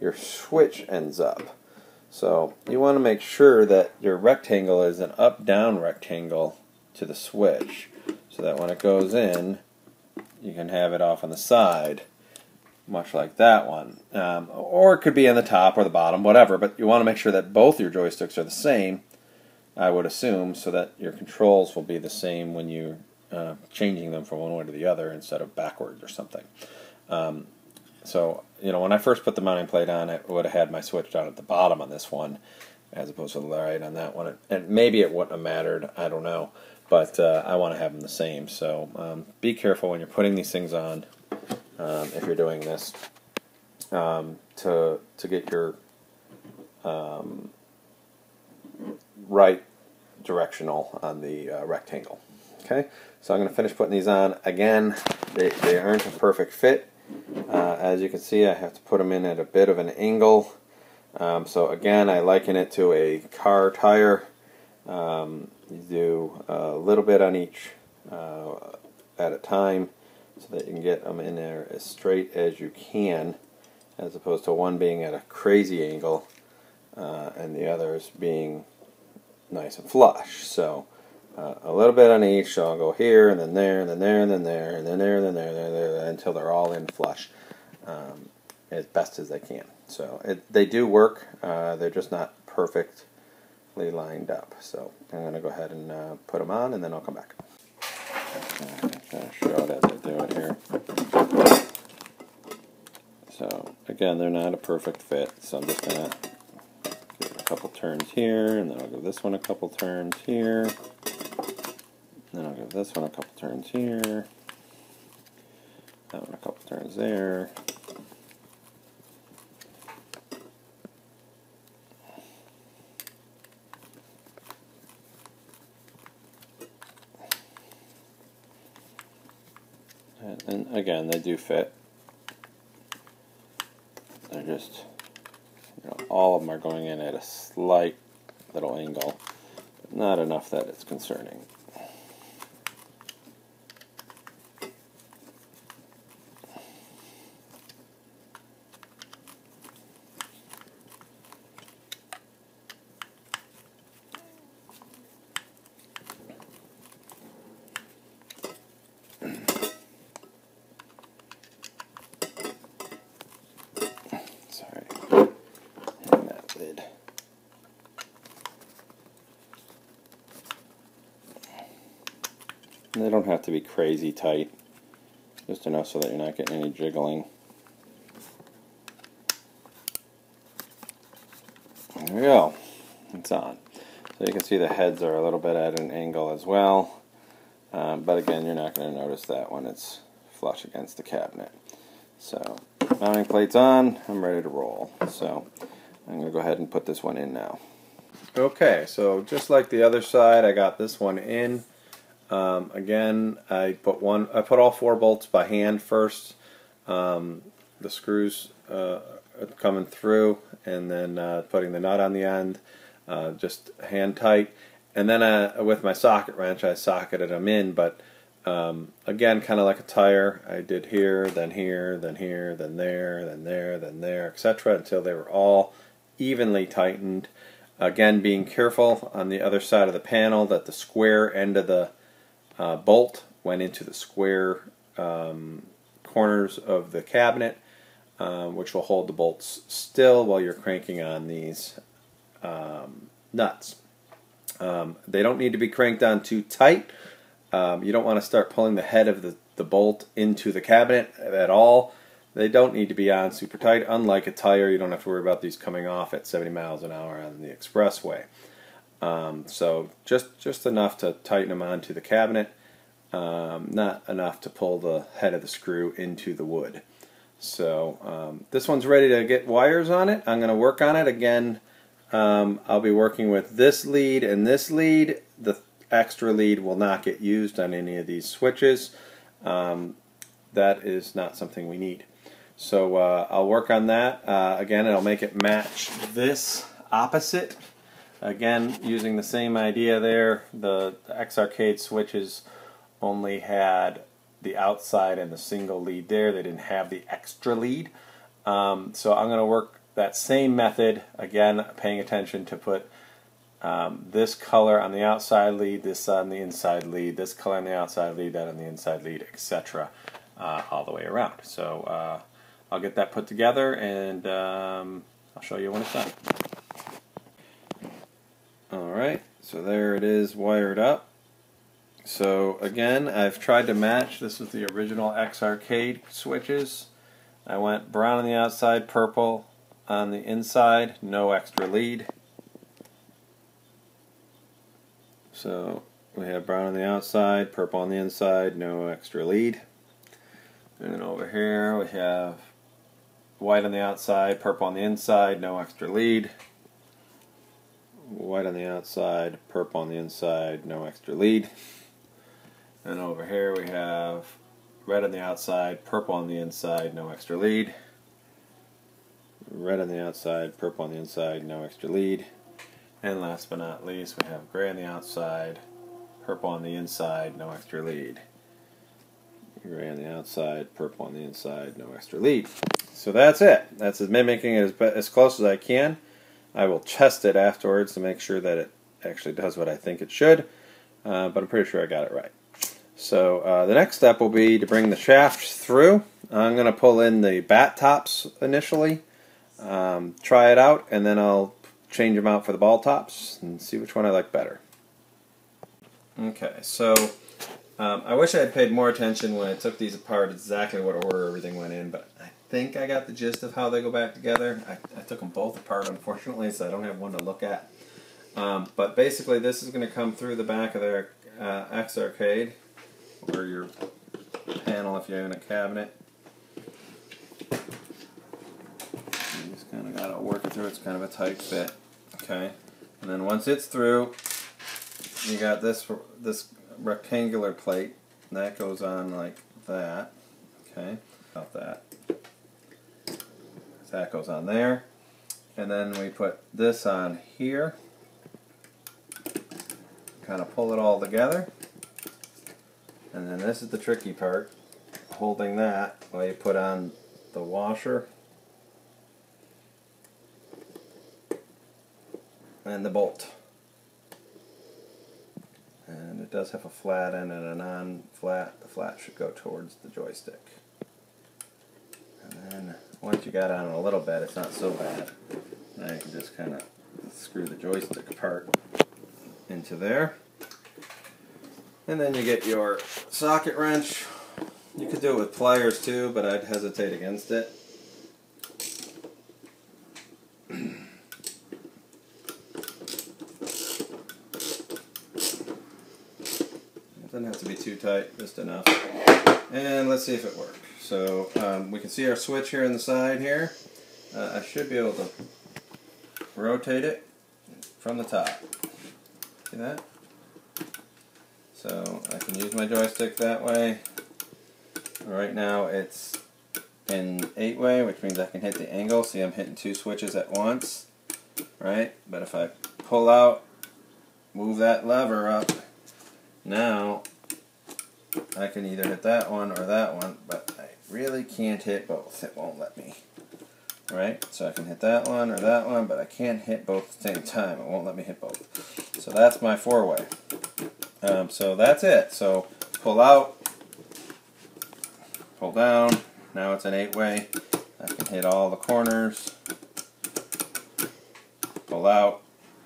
your switch ends up. So you want to make sure that your rectangle is an up-down rectangle to the switch so that when it goes in you can have it off on the side much like that one. Um, or it could be in the top or the bottom, whatever, but you want to make sure that both your joysticks are the same, I would assume, so that your controls will be the same when you're uh, changing them from one way to the other instead of backwards or something. Um, so, you know, when I first put the mounting plate on, it would have had my switch down at the bottom on this one as opposed to the right on that one. And maybe it wouldn't have mattered, I don't know. But uh, I want to have them the same. So um, be careful when you're putting these things on um, if you're doing this um, to to get your um, right directional on the uh, rectangle. Okay, so I'm going to finish putting these on. Again, they, they aren't a perfect fit. Uh, as you can see, I have to put them in at a bit of an angle. Um, so again, I liken it to a car tire. Um, you do a little bit on each uh, at a time so that you can get them in there as straight as you can as opposed to one being at a crazy angle uh, and the others being nice and flush. So uh, a little bit on each, so I'll go here and then there and then there and then there and then there and then there, and then there, there until they're all in flush um, as best as they can. So it, they do work, uh, they're just not perfectly lined up. So I'm going to go ahead and uh, put them on and then I'll come back. show it as I do it here. So again, they're not a perfect fit, so I'm just it a couple turns here, and then I'll give this one a couple turns here. Then I'll give this one a couple turns here. That one a couple turns there. And again, they do fit. They're just, all of them are going in at a slight little angle, not enough that it's concerning. they don't to be crazy tight. Just enough so that you're not getting any jiggling. There we go. It's on. So you can see the heads are a little bit at an angle as well. Um, but again, you're not going to notice that when it's flush against the cabinet. So mounting plate's on. I'm ready to roll. So I'm going to go ahead and put this one in now. Okay, so just like the other side, I got this one in. Um, again, I put one. I put all four bolts by hand first. Um, the screws uh, coming through, and then uh, putting the nut on the end, uh, just hand tight. And then uh, with my socket wrench, I socketed them in. But um, again, kind of like a tire, I did here, then here, then here, then there, then there, then there, etc., until they were all evenly tightened. Again, being careful on the other side of the panel that the square end of the uh, bolt went into the square um, corners of the cabinet, um, which will hold the bolts still while you're cranking on these um, nuts. Um, they don't need to be cranked on too tight. Um, you don't want to start pulling the head of the, the bolt into the cabinet at all. They don't need to be on super tight. Unlike a tire, you don't have to worry about these coming off at 70 miles an hour on the expressway. Um, so just just enough to tighten them onto the cabinet, um, not enough to pull the head of the screw into the wood. So um, this one's ready to get wires on it. I'm going to work on it again. Um, I'll be working with this lead and this lead. The extra lead will not get used on any of these switches. Um, that is not something we need. So uh, I'll work on that. Uh, again, it'll make it match this opposite Again, using the same idea there, the, the X Arcade switches only had the outside and the single lead there. They didn't have the extra lead. Um, so I'm going to work that same method, again, paying attention to put um, this color on the outside lead, this on the inside lead, this color on the outside lead, that on the inside lead, etc. Uh, all the way around. So uh, I'll get that put together and um, I'll show you when it's done. Alright, so there it is wired up. So again, I've tried to match, this is the original X Arcade switches. I went brown on the outside, purple on the inside, no extra lead. So we have brown on the outside, purple on the inside, no extra lead. And then over here we have white on the outside, purple on the inside, no extra lead white on the outside, purple on the inside, no extra lead. And over here we have red on the outside, purple on the inside, no extra lead. Red on the outside, purple on the inside, no extra lead. And last but not least, we have gray on the outside, purple on the inside, no extra lead. Gray on the outside, purple on the inside, no extra lead. So that's it. That's as mimicking it as, as close as I can. I will test it afterwards to make sure that it actually does what I think it should, uh, but I'm pretty sure I got it right. So uh, the next step will be to bring the shaft through. I'm going to pull in the bat tops initially, um, try it out, and then I'll change them out for the ball tops and see which one I like better. Okay, so um, I wish I had paid more attention when I took these apart exactly what order everything went in, but I think I got the gist of how they go back together. I, I took them both apart, unfortunately, so I don't have one to look at. Um, but basically, this is going to come through the back of their uh, X Arcade, or your panel if you're in a cabinet. You just kind of got to work it through. It's kind of a tight fit. Okay, and then once it's through, you got this this rectangular plate that goes on like that. Okay, about that that goes on there. And then we put this on here. Kind of pull it all together. And then this is the tricky part. Holding that while you put on the washer. And the bolt. And it does have a flat end and a non-flat. The flat should go towards the joystick. Once you got on a little bit, it's not so bad. Now you can just kind of screw the joystick apart into there. And then you get your socket wrench. You could do it with pliers too, but I'd hesitate against it. It doesn't have to be too tight, just enough. And let's see if it worked. So um, we can see our switch here on the side here. Uh, I should be able to rotate it from the top. See that? So I can use my joystick that way. Right now it's in 8 way, which means I can hit the angle. See I'm hitting two switches at once. Right? But if I pull out, move that lever up, now I can either hit that one or that one, but really can't hit both. It won't let me. Right? So I can hit that one or that one, but I can't hit both at the same time. It won't let me hit both. So that's my four-way. Um, so that's it. So pull out, pull down. Now it's an eight-way. I can hit all the corners. Pull out,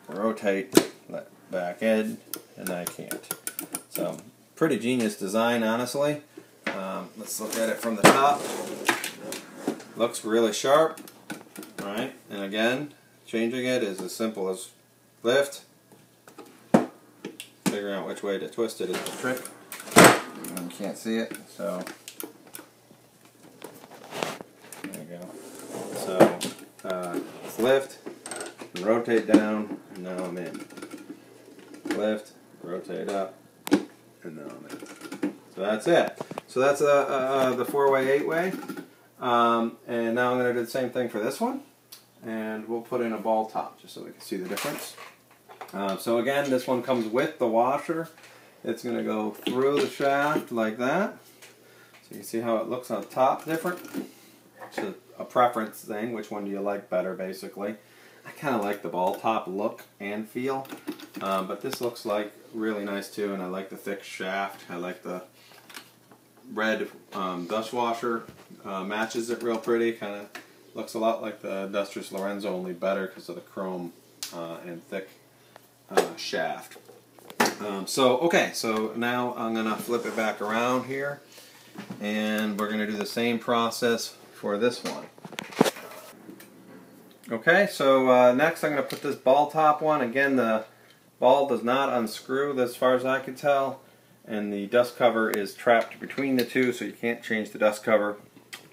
rotate, let back in, and I can't. So pretty genius design, honestly. Um, let's look at it from the top. Looks really sharp, right? And again, changing it is as simple as lift. Figuring out which way to twist it is the trick. You can't see it, so there you go. So uh, it's lift, rotate down, and now I'm in. Lift, rotate up, and now I'm in. So that's it. So that's the four-way, eight-way. Um, and now I'm going to do the same thing for this one. And we'll put in a ball top just so we can see the difference. Uh, so again, this one comes with the washer. It's going to go through the shaft like that. So you see how it looks on top different. It's a, a preference thing. Which one do you like better, basically? I kind of like the ball top look and feel. Um, but this looks like really nice too, and I like the thick shaft. I like the red um, dust washer. Uh, matches it real pretty. Kind of looks a lot like the Industrias Lorenzo, only better because of the chrome uh, and thick uh, shaft. Um, so, okay, so now I'm going to flip it back around here, and we're going to do the same process for this one. Okay, so uh, next I'm going to put this ball top one. Again, the ball does not unscrew as far as I can tell, and the dust cover is trapped between the two, so you can't change the dust cover.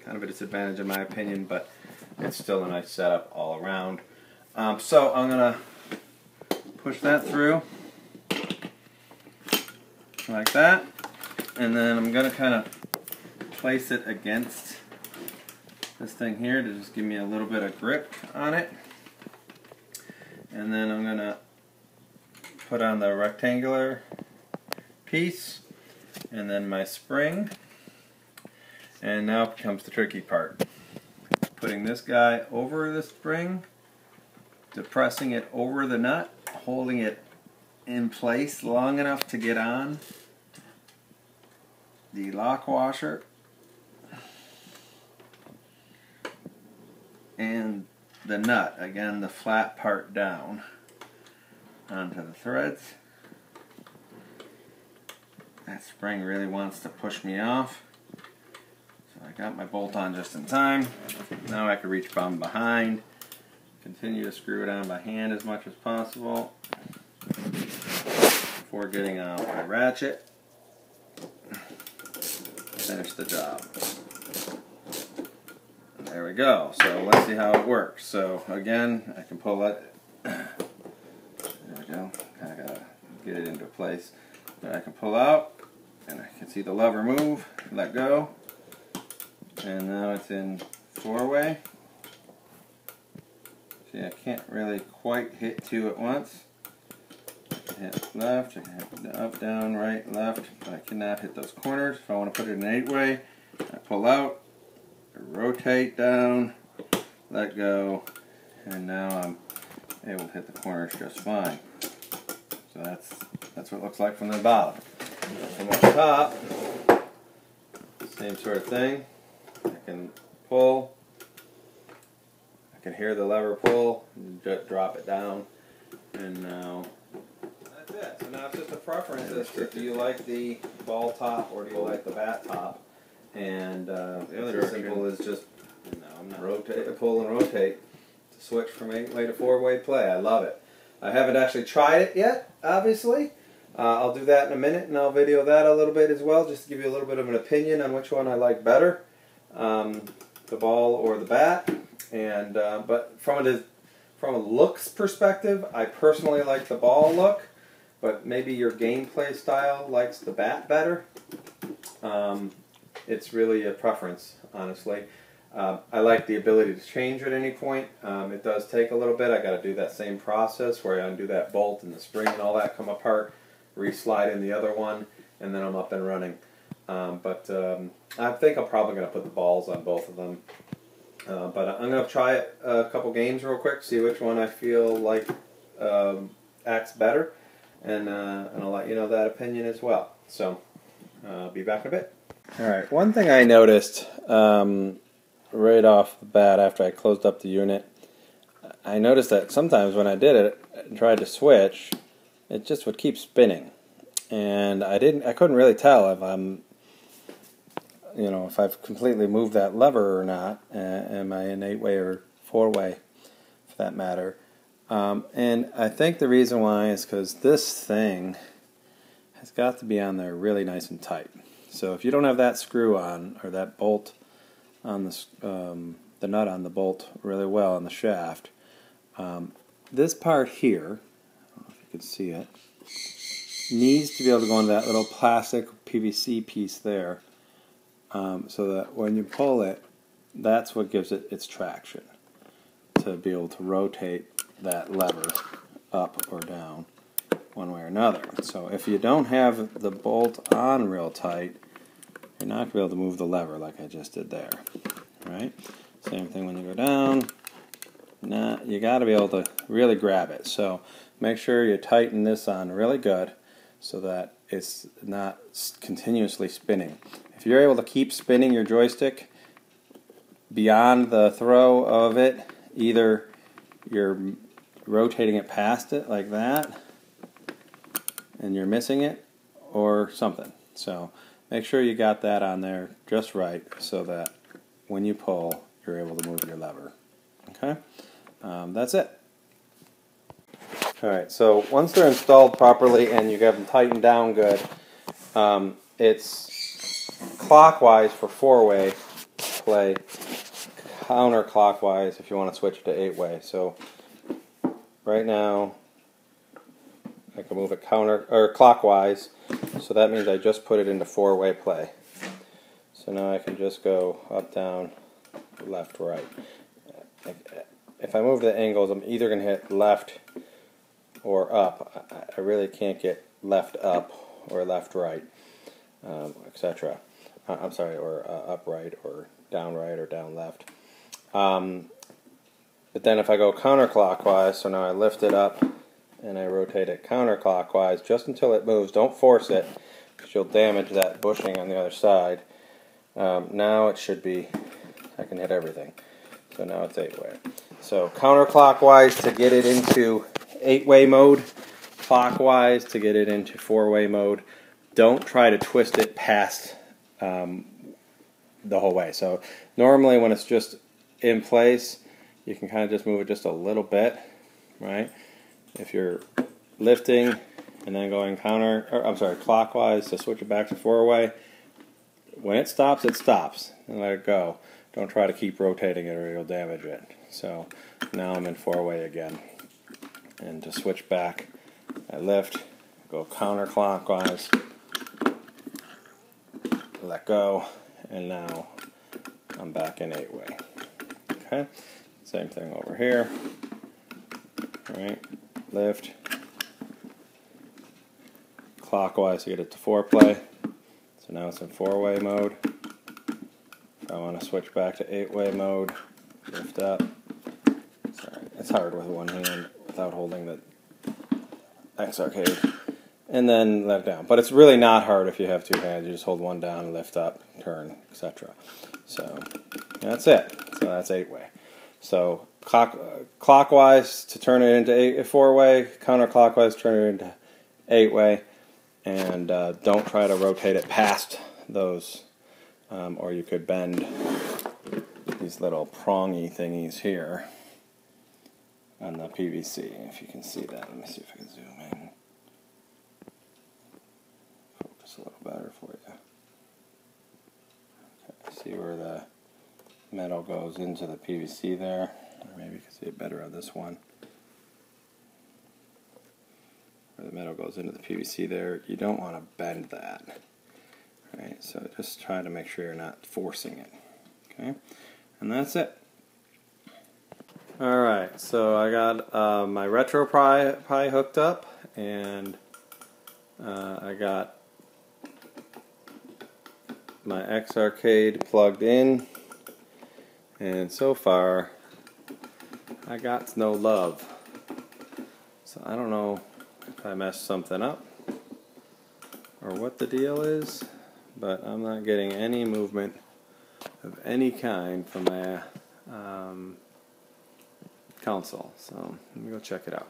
Kind of a disadvantage in my opinion, but it's still a nice setup all around. Um, so I'm going to push that through like that, and then I'm going to kind of place it against this thing here to just give me a little bit of grip on it. And then I'm going to put on the rectangular piece and then my spring. And now comes the tricky part. Putting this guy over the spring, depressing it over the nut, holding it in place long enough to get on the lock washer and the nut, again the flat part down onto the threads. That spring really wants to push me off. So I got my bolt on just in time. Now I can reach from behind. Continue to screw it on by hand as much as possible before getting out my ratchet. Finish the job. There we go. So let's see how it works. So again, I can pull it. There we go. I gotta get it into place. Then I can pull out, and I can see the lever move. Let go, and now it's in four-way. See, I can't really quite hit two at once. I hit left, I hit up, down, right, left, but I cannot hit those corners. If I want to put it in eight-way, I pull out, rotate down, let go, and now I'm able to hit the corners just fine. So that's that's what it looks like from the bottom. From the top, same sort of thing. I can pull, I can hear the lever pull, drop it down, and now Yeah, so now it's just a preference as to do you like the ball top or do you like the bat top? And uh, The other simple is just no, I'm not Rotate. pull and rotate to switch from eight way to four way play. I love it. I haven't actually tried it yet, obviously. Uh, I'll do that in a minute, and I'll video that a little bit as well, just to give you a little bit of an opinion on which one I like better, um, the ball or the bat. And uh, but from a from a looks perspective, I personally like the ball look, but maybe your gameplay style likes the bat better. Um, it's really a preference, honestly. Uh, I like the ability to change at any point. Um, it does take a little bit. I got to do that same process where I undo that bolt and the spring and all that come apart, re-slide in the other one, and then I'm up and running. Um, but um, I think I'm probably going to put the balls on both of them. Uh, but I'm going to try a couple games real quick, see which one I feel like um, acts better, and uh, and I'll let you know that opinion as well. So uh, I'll be back in a bit. All right. One thing I noticed um, right off the bat after I closed up the unit, I noticed that sometimes when I did it and tried to switch, it just would keep spinning, and I didn't. I couldn't really tell if I'm you know, if I've completely moved that lever or not. Uh, am I an eight way or four way, for that matter? Um, and I think the reason why is because this thing has got to be on there really nice and tight. So if you don't have that screw on or that bolt on the um, the nut on the bolt really well on the shaft, um, this part here, I don't know if you can see it, needs to be able to go into that little plastic PVC piece there um, so that when you pull it, that's what gives it its traction to be able to rotate that lever up or down one way or another. So if you don't have the bolt on real tight, you're not going to be able to move the lever like I just did there. Right? Same thing when you go down. Nah, you got to be able to really grab it. So make sure you tighten this on really good so that it's not continuously spinning. If you're able to keep spinning your joystick beyond the throw of it, either you're rotating it past it like that and you're missing it or something. So make sure you got that on there just right so that when you pull, you're able to move your lever. Okay? Um, that's it. Alright, so once they're installed properly and you have them tightened down good, um, it's clockwise for four way play, counterclockwise if you want to switch to eight way. So right now I can move it counter or clockwise, so that means I just put it into four way play. So now I can just go up, down, left, right. If I move the angles, I'm either going to hit left or up. I- I really can't get left up or left right, um, etc. Uh, I'm sorry, or uh, upright or down right or down left. Um, but then if I go counterclockwise, so now I lift it up and I rotate it counterclockwise just until it moves. Don't force it because you'll damage that bushing on the other side. Um, now it should be, I can hit everything. So now it's eight way. So counterclockwise to get it into eight way mode, clockwise to get it into four way mode. Don't try to twist it past um, the whole way. So normally when it's just in place, you can kind of just move it just a little bit, right? If you're lifting and then going counter, or I'm sorry, clockwise to switch it back to four way, when it stops, it stops and let it go. Don't try to keep rotating it or you'll damage it. So now I'm in four way again. And to switch back, I lift, go counterclockwise, let go, and now I'm back in eight way. Okay, same thing over here. All right, lift, clockwise to get it to four play. So now it's in four way mode. I want to switch back to eight way mode, lift up. Sorry, it's hard with one hand without holding the X Arcade. And then let down. But it's really not hard if you have two hands. You just hold one down, lift up, turn, etc. So that's it. So that's eight way. So clock, clockwise to turn it into eight, four way, counterclockwise turn it into eight way, and uh, don't try to rotate it past those, um, or you could bend these little prongy thingies here on the PVC. If you can see that, let me see if I can zoom in. Focus a little better for you. Okay, see where the metal goes into the PVC there? Or maybe you can see it better on this one. Where the metal goes into the PVC there, you don't want to bend that. Right, so just try to make sure you're not forcing it. Okay, and that's it. Alright, so I got uh, my RetroPie Pi hooked up, and uh, I got my X Arcade plugged in, and so far I got no love. So I don't know if I messed something up or what the deal is, but I'm not getting any movement of any kind from my um, console. So let me go check it out.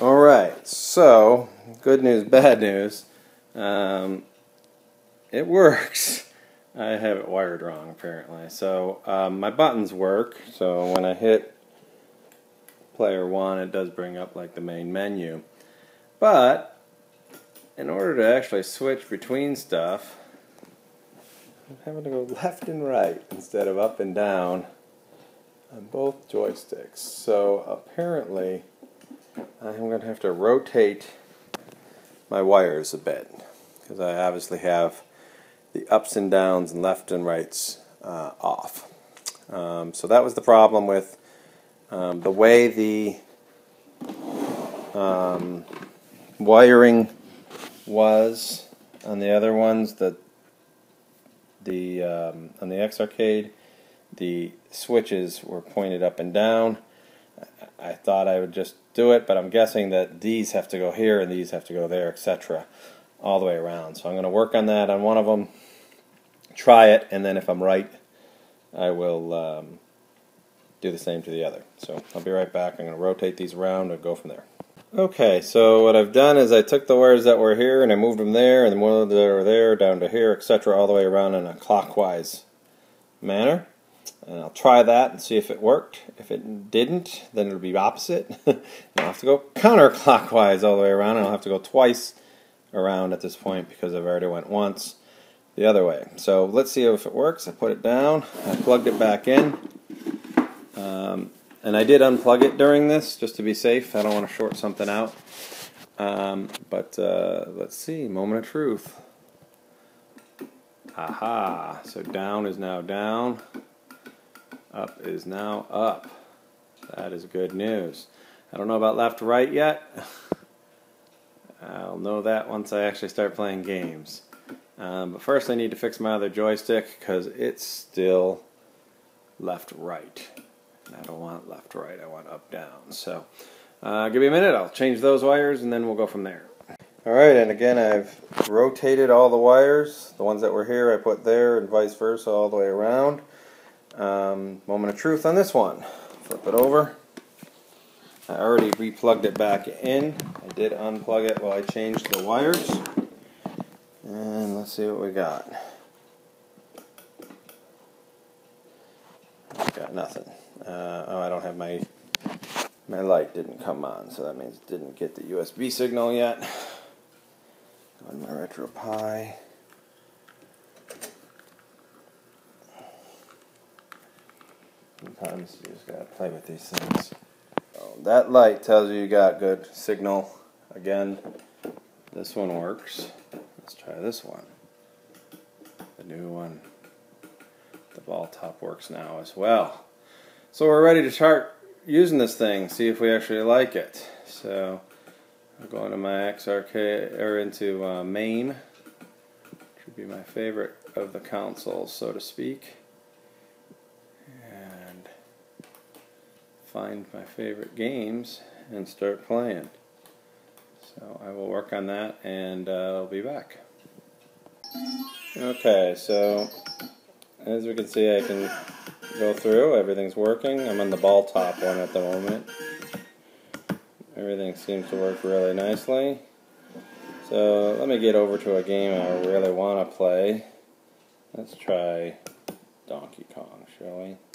All right, so good news, bad news. Um, it works. I have it wired wrong apparently. So um, my buttons work. So when I hit player one, it does bring up like the main menu. But in order to actually switch between stuff, I'm having to go left and right instead of up and down on both joysticks. So apparently I'm going to have to rotate my wires a bit because I obviously have the ups and downs and left and rights uh, off. Um, so that was the problem with um, the way the um, wiring was on the other ones. The the um, on the X Arcade the switches were pointed up and down. I thought I would just do it, but I'm guessing that these have to go here and these have to go there, etc., all the way around. So I'm going to work on that on one of them, try it, and then if I'm right, I will um, do the same to the other. So I'll be right back. I'm going to rotate these around and go from there. Okay, so what I've done is I took the wires that were here and I moved them there, and the ones that were there down to here, etc., all the way around in a clockwise manner. And I'll try that and see if it worked. If it didn't, then it'll be opposite. I'll have to go counterclockwise all the way around, and I'll have to go twice around at this point because I've already went once the other way. So let's see if it works. I put it down. I plugged it back in. Um, and I did unplug it during this just to be safe. I don't want to short something out. Um, but uh, let's see. Moment of truth. Aha. So down is now down. Up is now up. That is good news. I don't know about left right yet. I'll know that once I actually start playing games. Um, but first I need to fix my other joystick because it's still left right. I don't want left right, I want up down. So uh, give me a minute, I'll change those wires and then we'll go from there. Alright, and again I've rotated all the wires. The ones that were here I put there and vice versa all the way around. Moment of truth on this one. Flip it over. I already replugged it back in. I did unplug it while I changed the wires. And let's see what we got. Got nothing. Uh, oh, I don't have my my light didn't come on, so that means it didn't get the USB signal yet. Go On my RetroPie. Sometimes you just gotta play with these things. So that light tells you you got good signal. Again, this one works. Let's try this one. The new one. The ball top works now as well. So we're ready to start using this thing, see if we actually like it. So I'll go into my XRK or into uh, main, which would be my favorite of the consoles, so to speak. Find my favorite games and start playing. So I will work on that and uh, I'll be back. Okay, so as we can see I can go through, everything's working. I'm on the ball top one at the moment. Everything seems to work really nicely. So let me get over to a game I really want to play. Let's try Donkey Kong, shall we?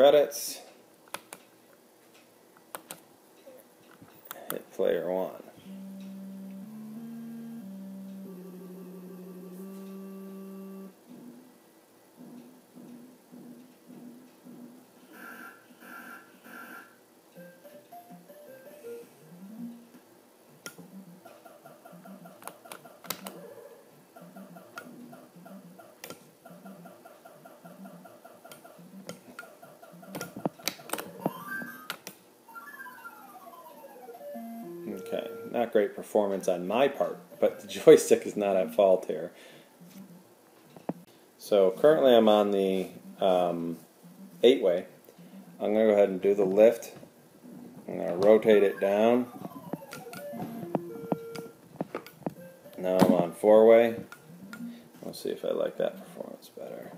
Credits. Hit player one. Great performance on my part, but the joystick is not at fault here. So currently I'm on the um, 8-way. I'm going to go ahead and do the lift. I'm going to rotate it down. Now I'm on 4-way. We'll see if I like that performance better.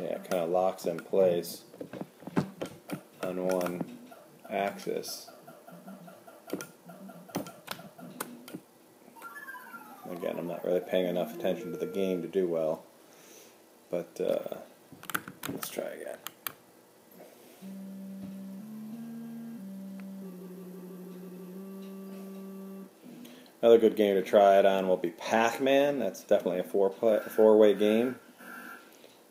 Yeah, it kind of locks in place on one axis. Again, I'm not really paying enough attention to the game to do well, but uh, let's try again. Another good game to try it on will be Pac-Man. That's definitely a four play, four-way game.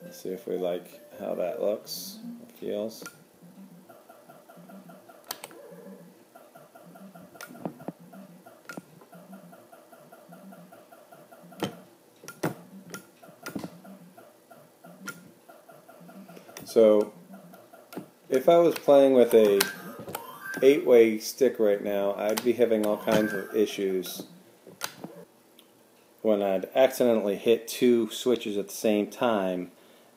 Let's see if we like how that looks, feels. So, if I was playing with a eight-way stick right now, I'd be having all kinds of issues when I'd accidentally hit two switches at the same time.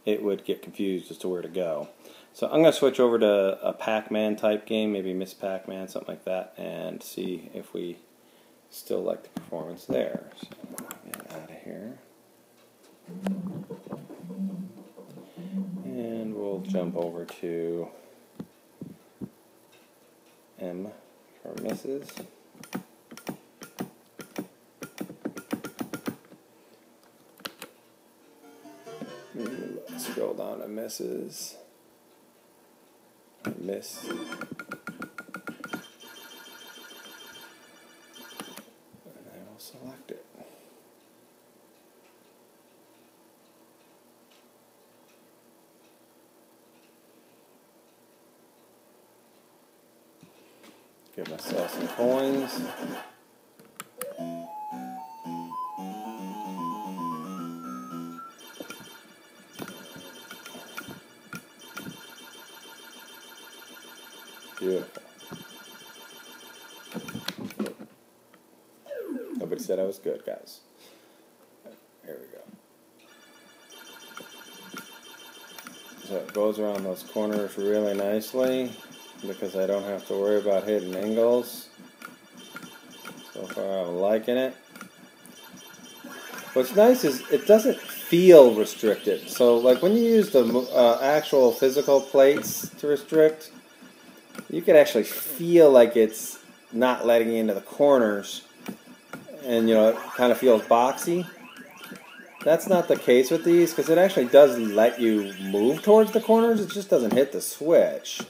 It would get confused as to where to go. So I'm going to switch over to a Pac-Man type game, maybe Miss Pac-Man, something like that, and see if we still like the performance there. So get out of here. We'll jump over to M for. Let's scroll down to misses. Miss. And I will select it. Get myself some coins. Beautiful. Nobody said I was good, guys. Here we go. So it goes around those corners really nicely because I don't have to worry about hitting angles. I'm liking it. What's nice is it doesn't feel restricted. So like when you use the uh, actual physical plates to restrict, you can actually feel like it's not letting into the corners and you know it kind of feels boxy. That's not the case with these because it actually does let you move towards the corners. It just doesn't hit the switch,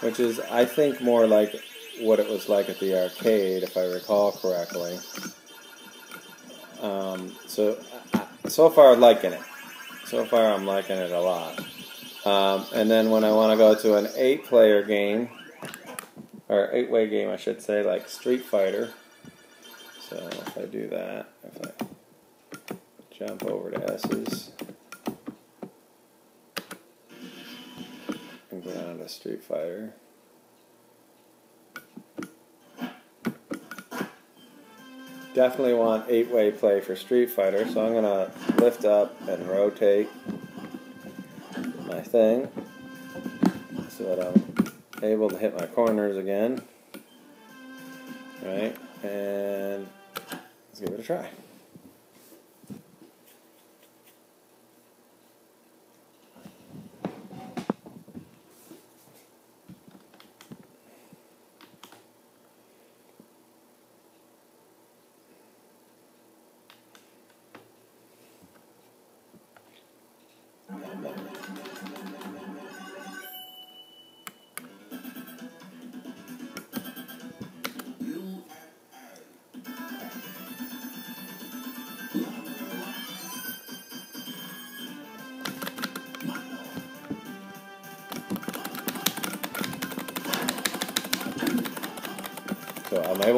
which is I think more like what it was like at the arcade, if I recall correctly. Um, so so far, I'm liking it. So far, I'm liking it a lot. Um, and then when I want to go to an eight-player game, or eight-way game, I should say, like Street Fighter. So if I do that, if I jump over to S's and go down to Street Fighter. Definitely want eight-way play for Street Fighter, so I'm gonna lift up and rotate my thing so that I'm able to hit my corners again. Right, and let's give it a try.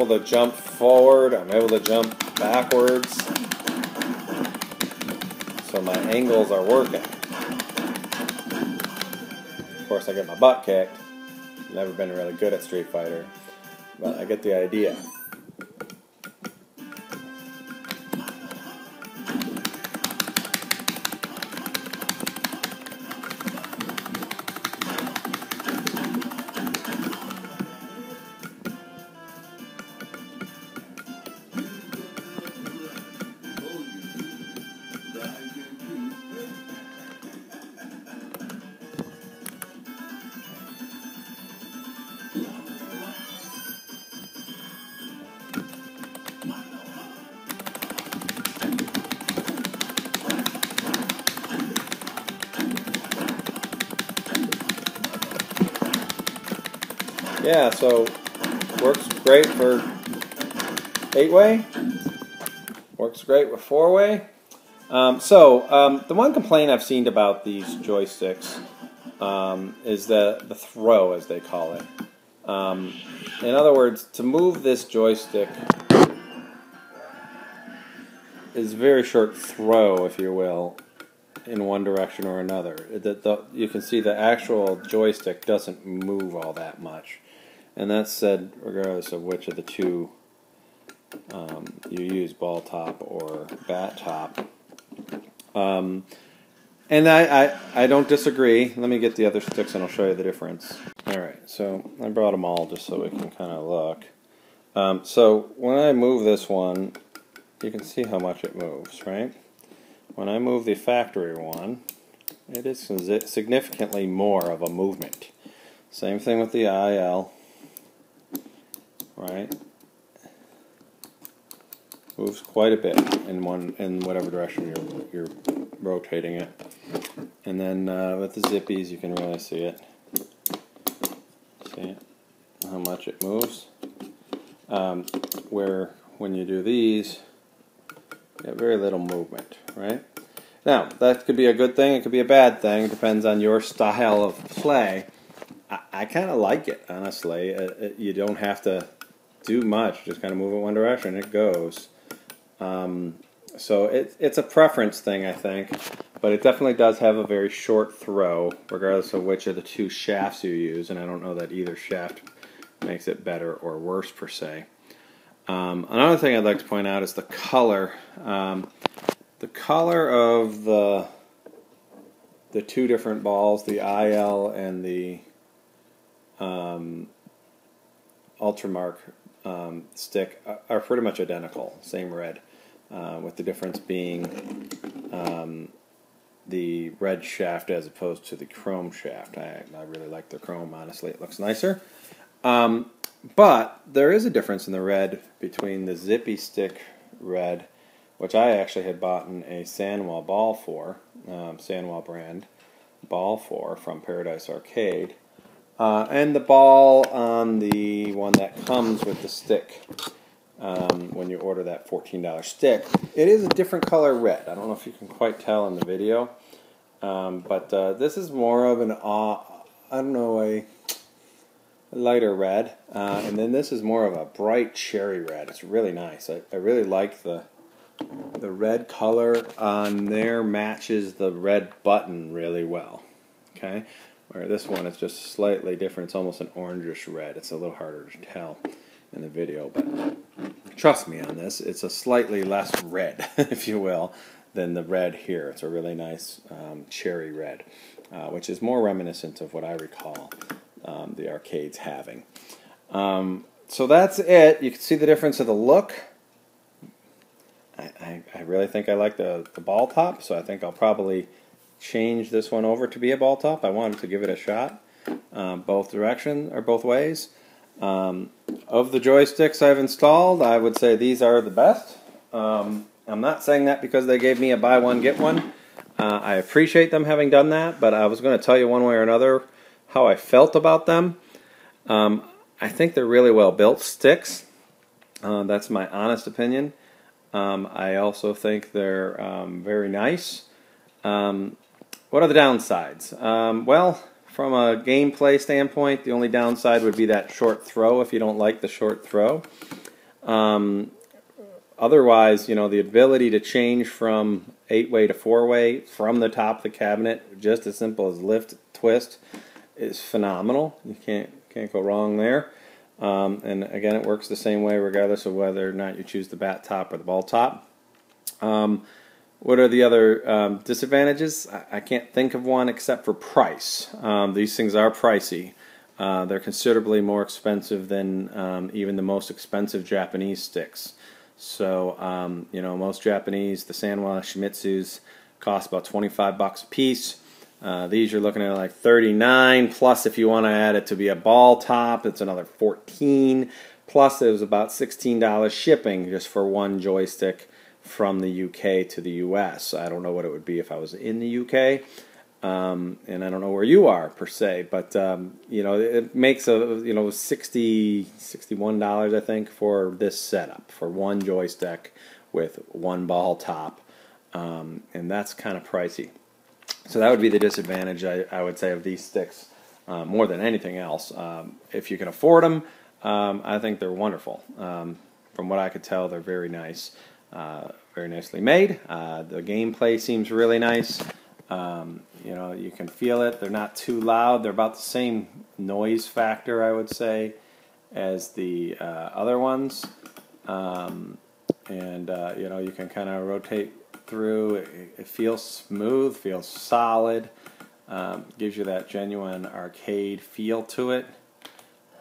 Able to jump forward, I'm able to jump backwards. So my angles are working. Of course, I get my butt kicked. Never been really good at Street Fighter, but I get the idea. Eight way. Works great with four way. Um, so um, the one complaint I've seen about these joysticks um, is the the throw, as they call it. Um, in other words, to move this joystick is very short throw, if you will, in one direction or another. The, the, you can see the actual joystick doesn't move all that much. And that's said regardless of which of the two um, you use, ball top or bat top. Um, and I, I, I don't disagree. Let me get the other sticks and I'll show you the difference. Alright, so I brought them all just so we can kind of look. Um, so when I move this one, you can see how much it moves, right? When I move the factory one, it is significantly more of a movement. Same thing with the IL right? Moves quite a bit in one in whatever direction you're you're rotating it. And then uh, with the zippies, you can really see it. See it? How much it moves. Um, where when you do these, you have very little movement, right? Now, that could be a good thing, it could be a bad thing, it depends on your style of play. I, I kind of like it, honestly. Uh, it, you don't have to do much. Just kind of move it one direction, it goes. Um, so it, it's a preference thing, I think, but it definitely does have a very short throw, regardless of which of the two shafts you use. And I don't know that either shaft makes it better or worse per se. Um, another thing I'd like to point out is the color. Um, the color of the the two different balls, the IL and the um, Ultramarc um, stick are pretty much identical, same red, uh, with the difference being um, the red shaft as opposed to the chrome shaft. I, I really like the chrome, honestly, it looks nicer. Um, but there is a difference in the red between the Zippy Stick red, which I actually had bought in a Sanwa ball for, um, Sanwa brand ball for from Paradise Arcade, uh, and the ball on the one that comes with the stick um, when you order that $14 stick. It is a different color red. I don't know if you can quite tell in the video. Um, but uh, this is more of an, uh, I don't know, a lighter red. Uh, and then this is more of a bright cherry red. It's really nice. I, I really like the the red color on there matches the red button really well. Okay, where this one is just slightly different. It's almost an orangish red. It's a little harder to tell. In the video, but trust me on this, it's a slightly less red, if you will, than the red here. It's a really nice um, cherry red, uh, which is more reminiscent of what I recall um, the arcades having. Um, so that's it. You can see the difference of the look. I, I, really think I like the, the ball top, so I think I'll probably change this one over to be a ball top. I wanted to give it a shot, um, both directions or both ways. Um, of the joysticks I've installed, I would say these are the best. Um, I'm not saying that because they gave me a buy one get one. Uh, I appreciate them having done that, but I was going to tell you one way or another how I felt about them. Um, I think they're really well built sticks. Uh, that's my honest opinion. Um, I also think they're um, very nice. Um, what are the downsides? Um, well, from a gameplay standpoint, the only downside would be that short throw if you don't like the short throw. Um, otherwise, you know, the ability to change from eight-way to four-way from the top of the cabinet, just as simple as lift, twist, is phenomenal. You can't can't go wrong there. Um, and again, it works the same way regardless of whether or not you choose the bat top or the ball top. Um, what are the other um, disadvantages? I, I, can't think of one except for price. Um, these things are pricey. Uh, they're considerably more expensive than um, even the most expensive Japanese sticks. So, um, you know, most Japanese, the Sanwa Seimitsus, cost about 25 bucks a piece. Uh, these you're looking at like 39 plus if you want to add it to be a ball top, it's another 14 plus it was about $16 shipping just for one joystick from the UK to the US. I don't know what it would be if I was in the UK. Um, and I don't know where you are per se, but um, you know it makes a you know 60 61 dollars I think for this setup for one joystick with one ball top, um, and that's kind of pricey. So that would be the disadvantage I, I would say of these sticks uh, more than anything else. Um, if you can afford them, um, I think they're wonderful. Um, from what I could tell, they're very nice. Uh, very nicely made. Uh, the gameplay seems really nice. Um, you know, you can feel it. They're not too loud. They're about the same noise factor, I would say, as the uh, other ones. Um, and, uh, you know, you can kind of rotate through. It, it, feels smooth, feels solid, um, gives you that genuine arcade feel to it.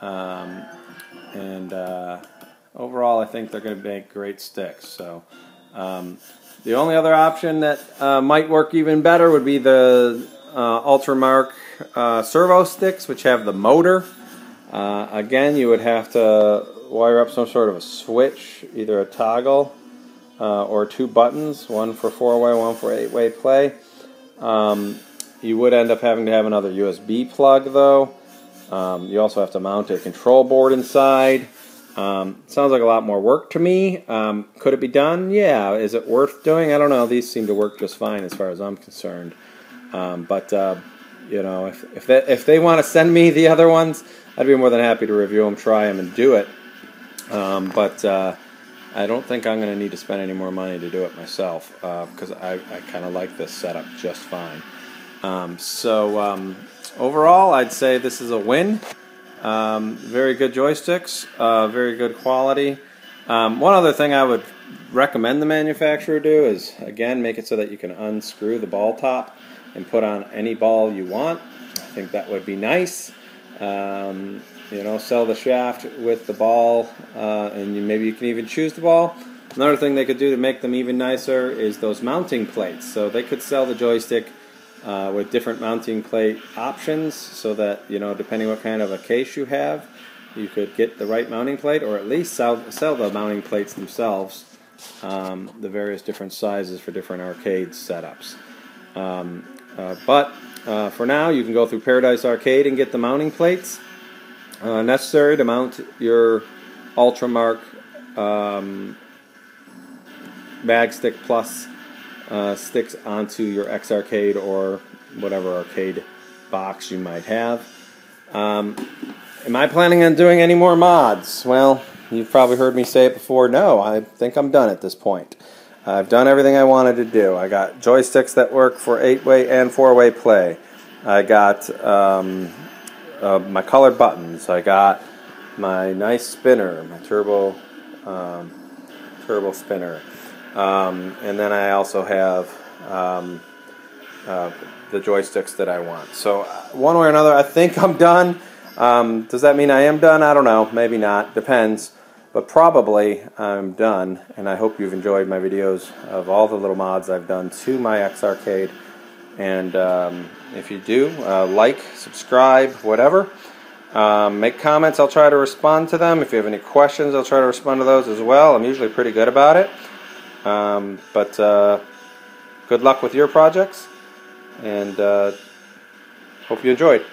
Um, and uh, overall, I think they're going to make great sticks. So um, the only other option that uh, might work even better would be the uh, Ultramarc uh, servo sticks, which have the motor. Uh, again, you would have to wire up some sort of a switch, either a toggle uh, or two buttons, one for four-way, one for eight-way play. Um, you would end up having to have another USB plug, though. Um, you also have to mount a control board inside. Um, sounds like a lot more work to me. Um, could it be done? Yeah. Is it worth doing? I don't know. These seem to work just fine as far as I'm concerned. Um, but uh, you know, if if they, if they want to send me the other ones, I'd be more than happy to review them, try them, and do it. Um, but uh, I don't think I'm going to need to spend any more money to do it myself because uh, I, I kind of like this setup just fine. Um, so um, overall, I'd say this is a win. Um, very good joysticks, uh, very good quality. Um, one other thing I would recommend the manufacturer do is, again, make it so that you can unscrew the ball top and put on any ball you want. I think that would be nice. Um, you know, sell the shaft with the ball, uh, and you, maybe you can even choose the ball. Another thing they could do to make them even nicer is those mounting plates. So they could sell the joystick uh, with different mounting plate options so that, you know, depending what kind of a case you have, you could get the right mounting plate or at least sell, sell the mounting plates themselves, um, the various different sizes for different arcade setups. Um, uh, but uh, for now, you can go through Paradise Arcade and get the mounting plates uh, necessary to mount your Ultramarc um, Mag-Stick Plus uh, sticks onto your X Arcade or whatever arcade box you might have. Um, am I planning on doing any more mods? Well, you've probably heard me say it before. No, I think I'm done at this point. I've done everything I wanted to do. I got joysticks that work for 8-way and 4-way play. I got um, uh, my colored buttons. I got my nice spinner, my turbo um, turbo spinner, um, and then I also have um, uh, the joysticks that I want. So uh, one way or another, I think I'm done. Um, does that mean I am done? I don't know. Maybe not. Depends. But probably I'm done, and I hope you've enjoyed my videos of all the little mods I've done to my X Arcade. And um, if you do, uh, like, subscribe, whatever. Um, make comments, I'll try to respond to them. If you have any questions, I'll try to respond to those as well. I'm usually pretty good about it. Um, but uh, good luck with your projects, and uh, hope you enjoyed.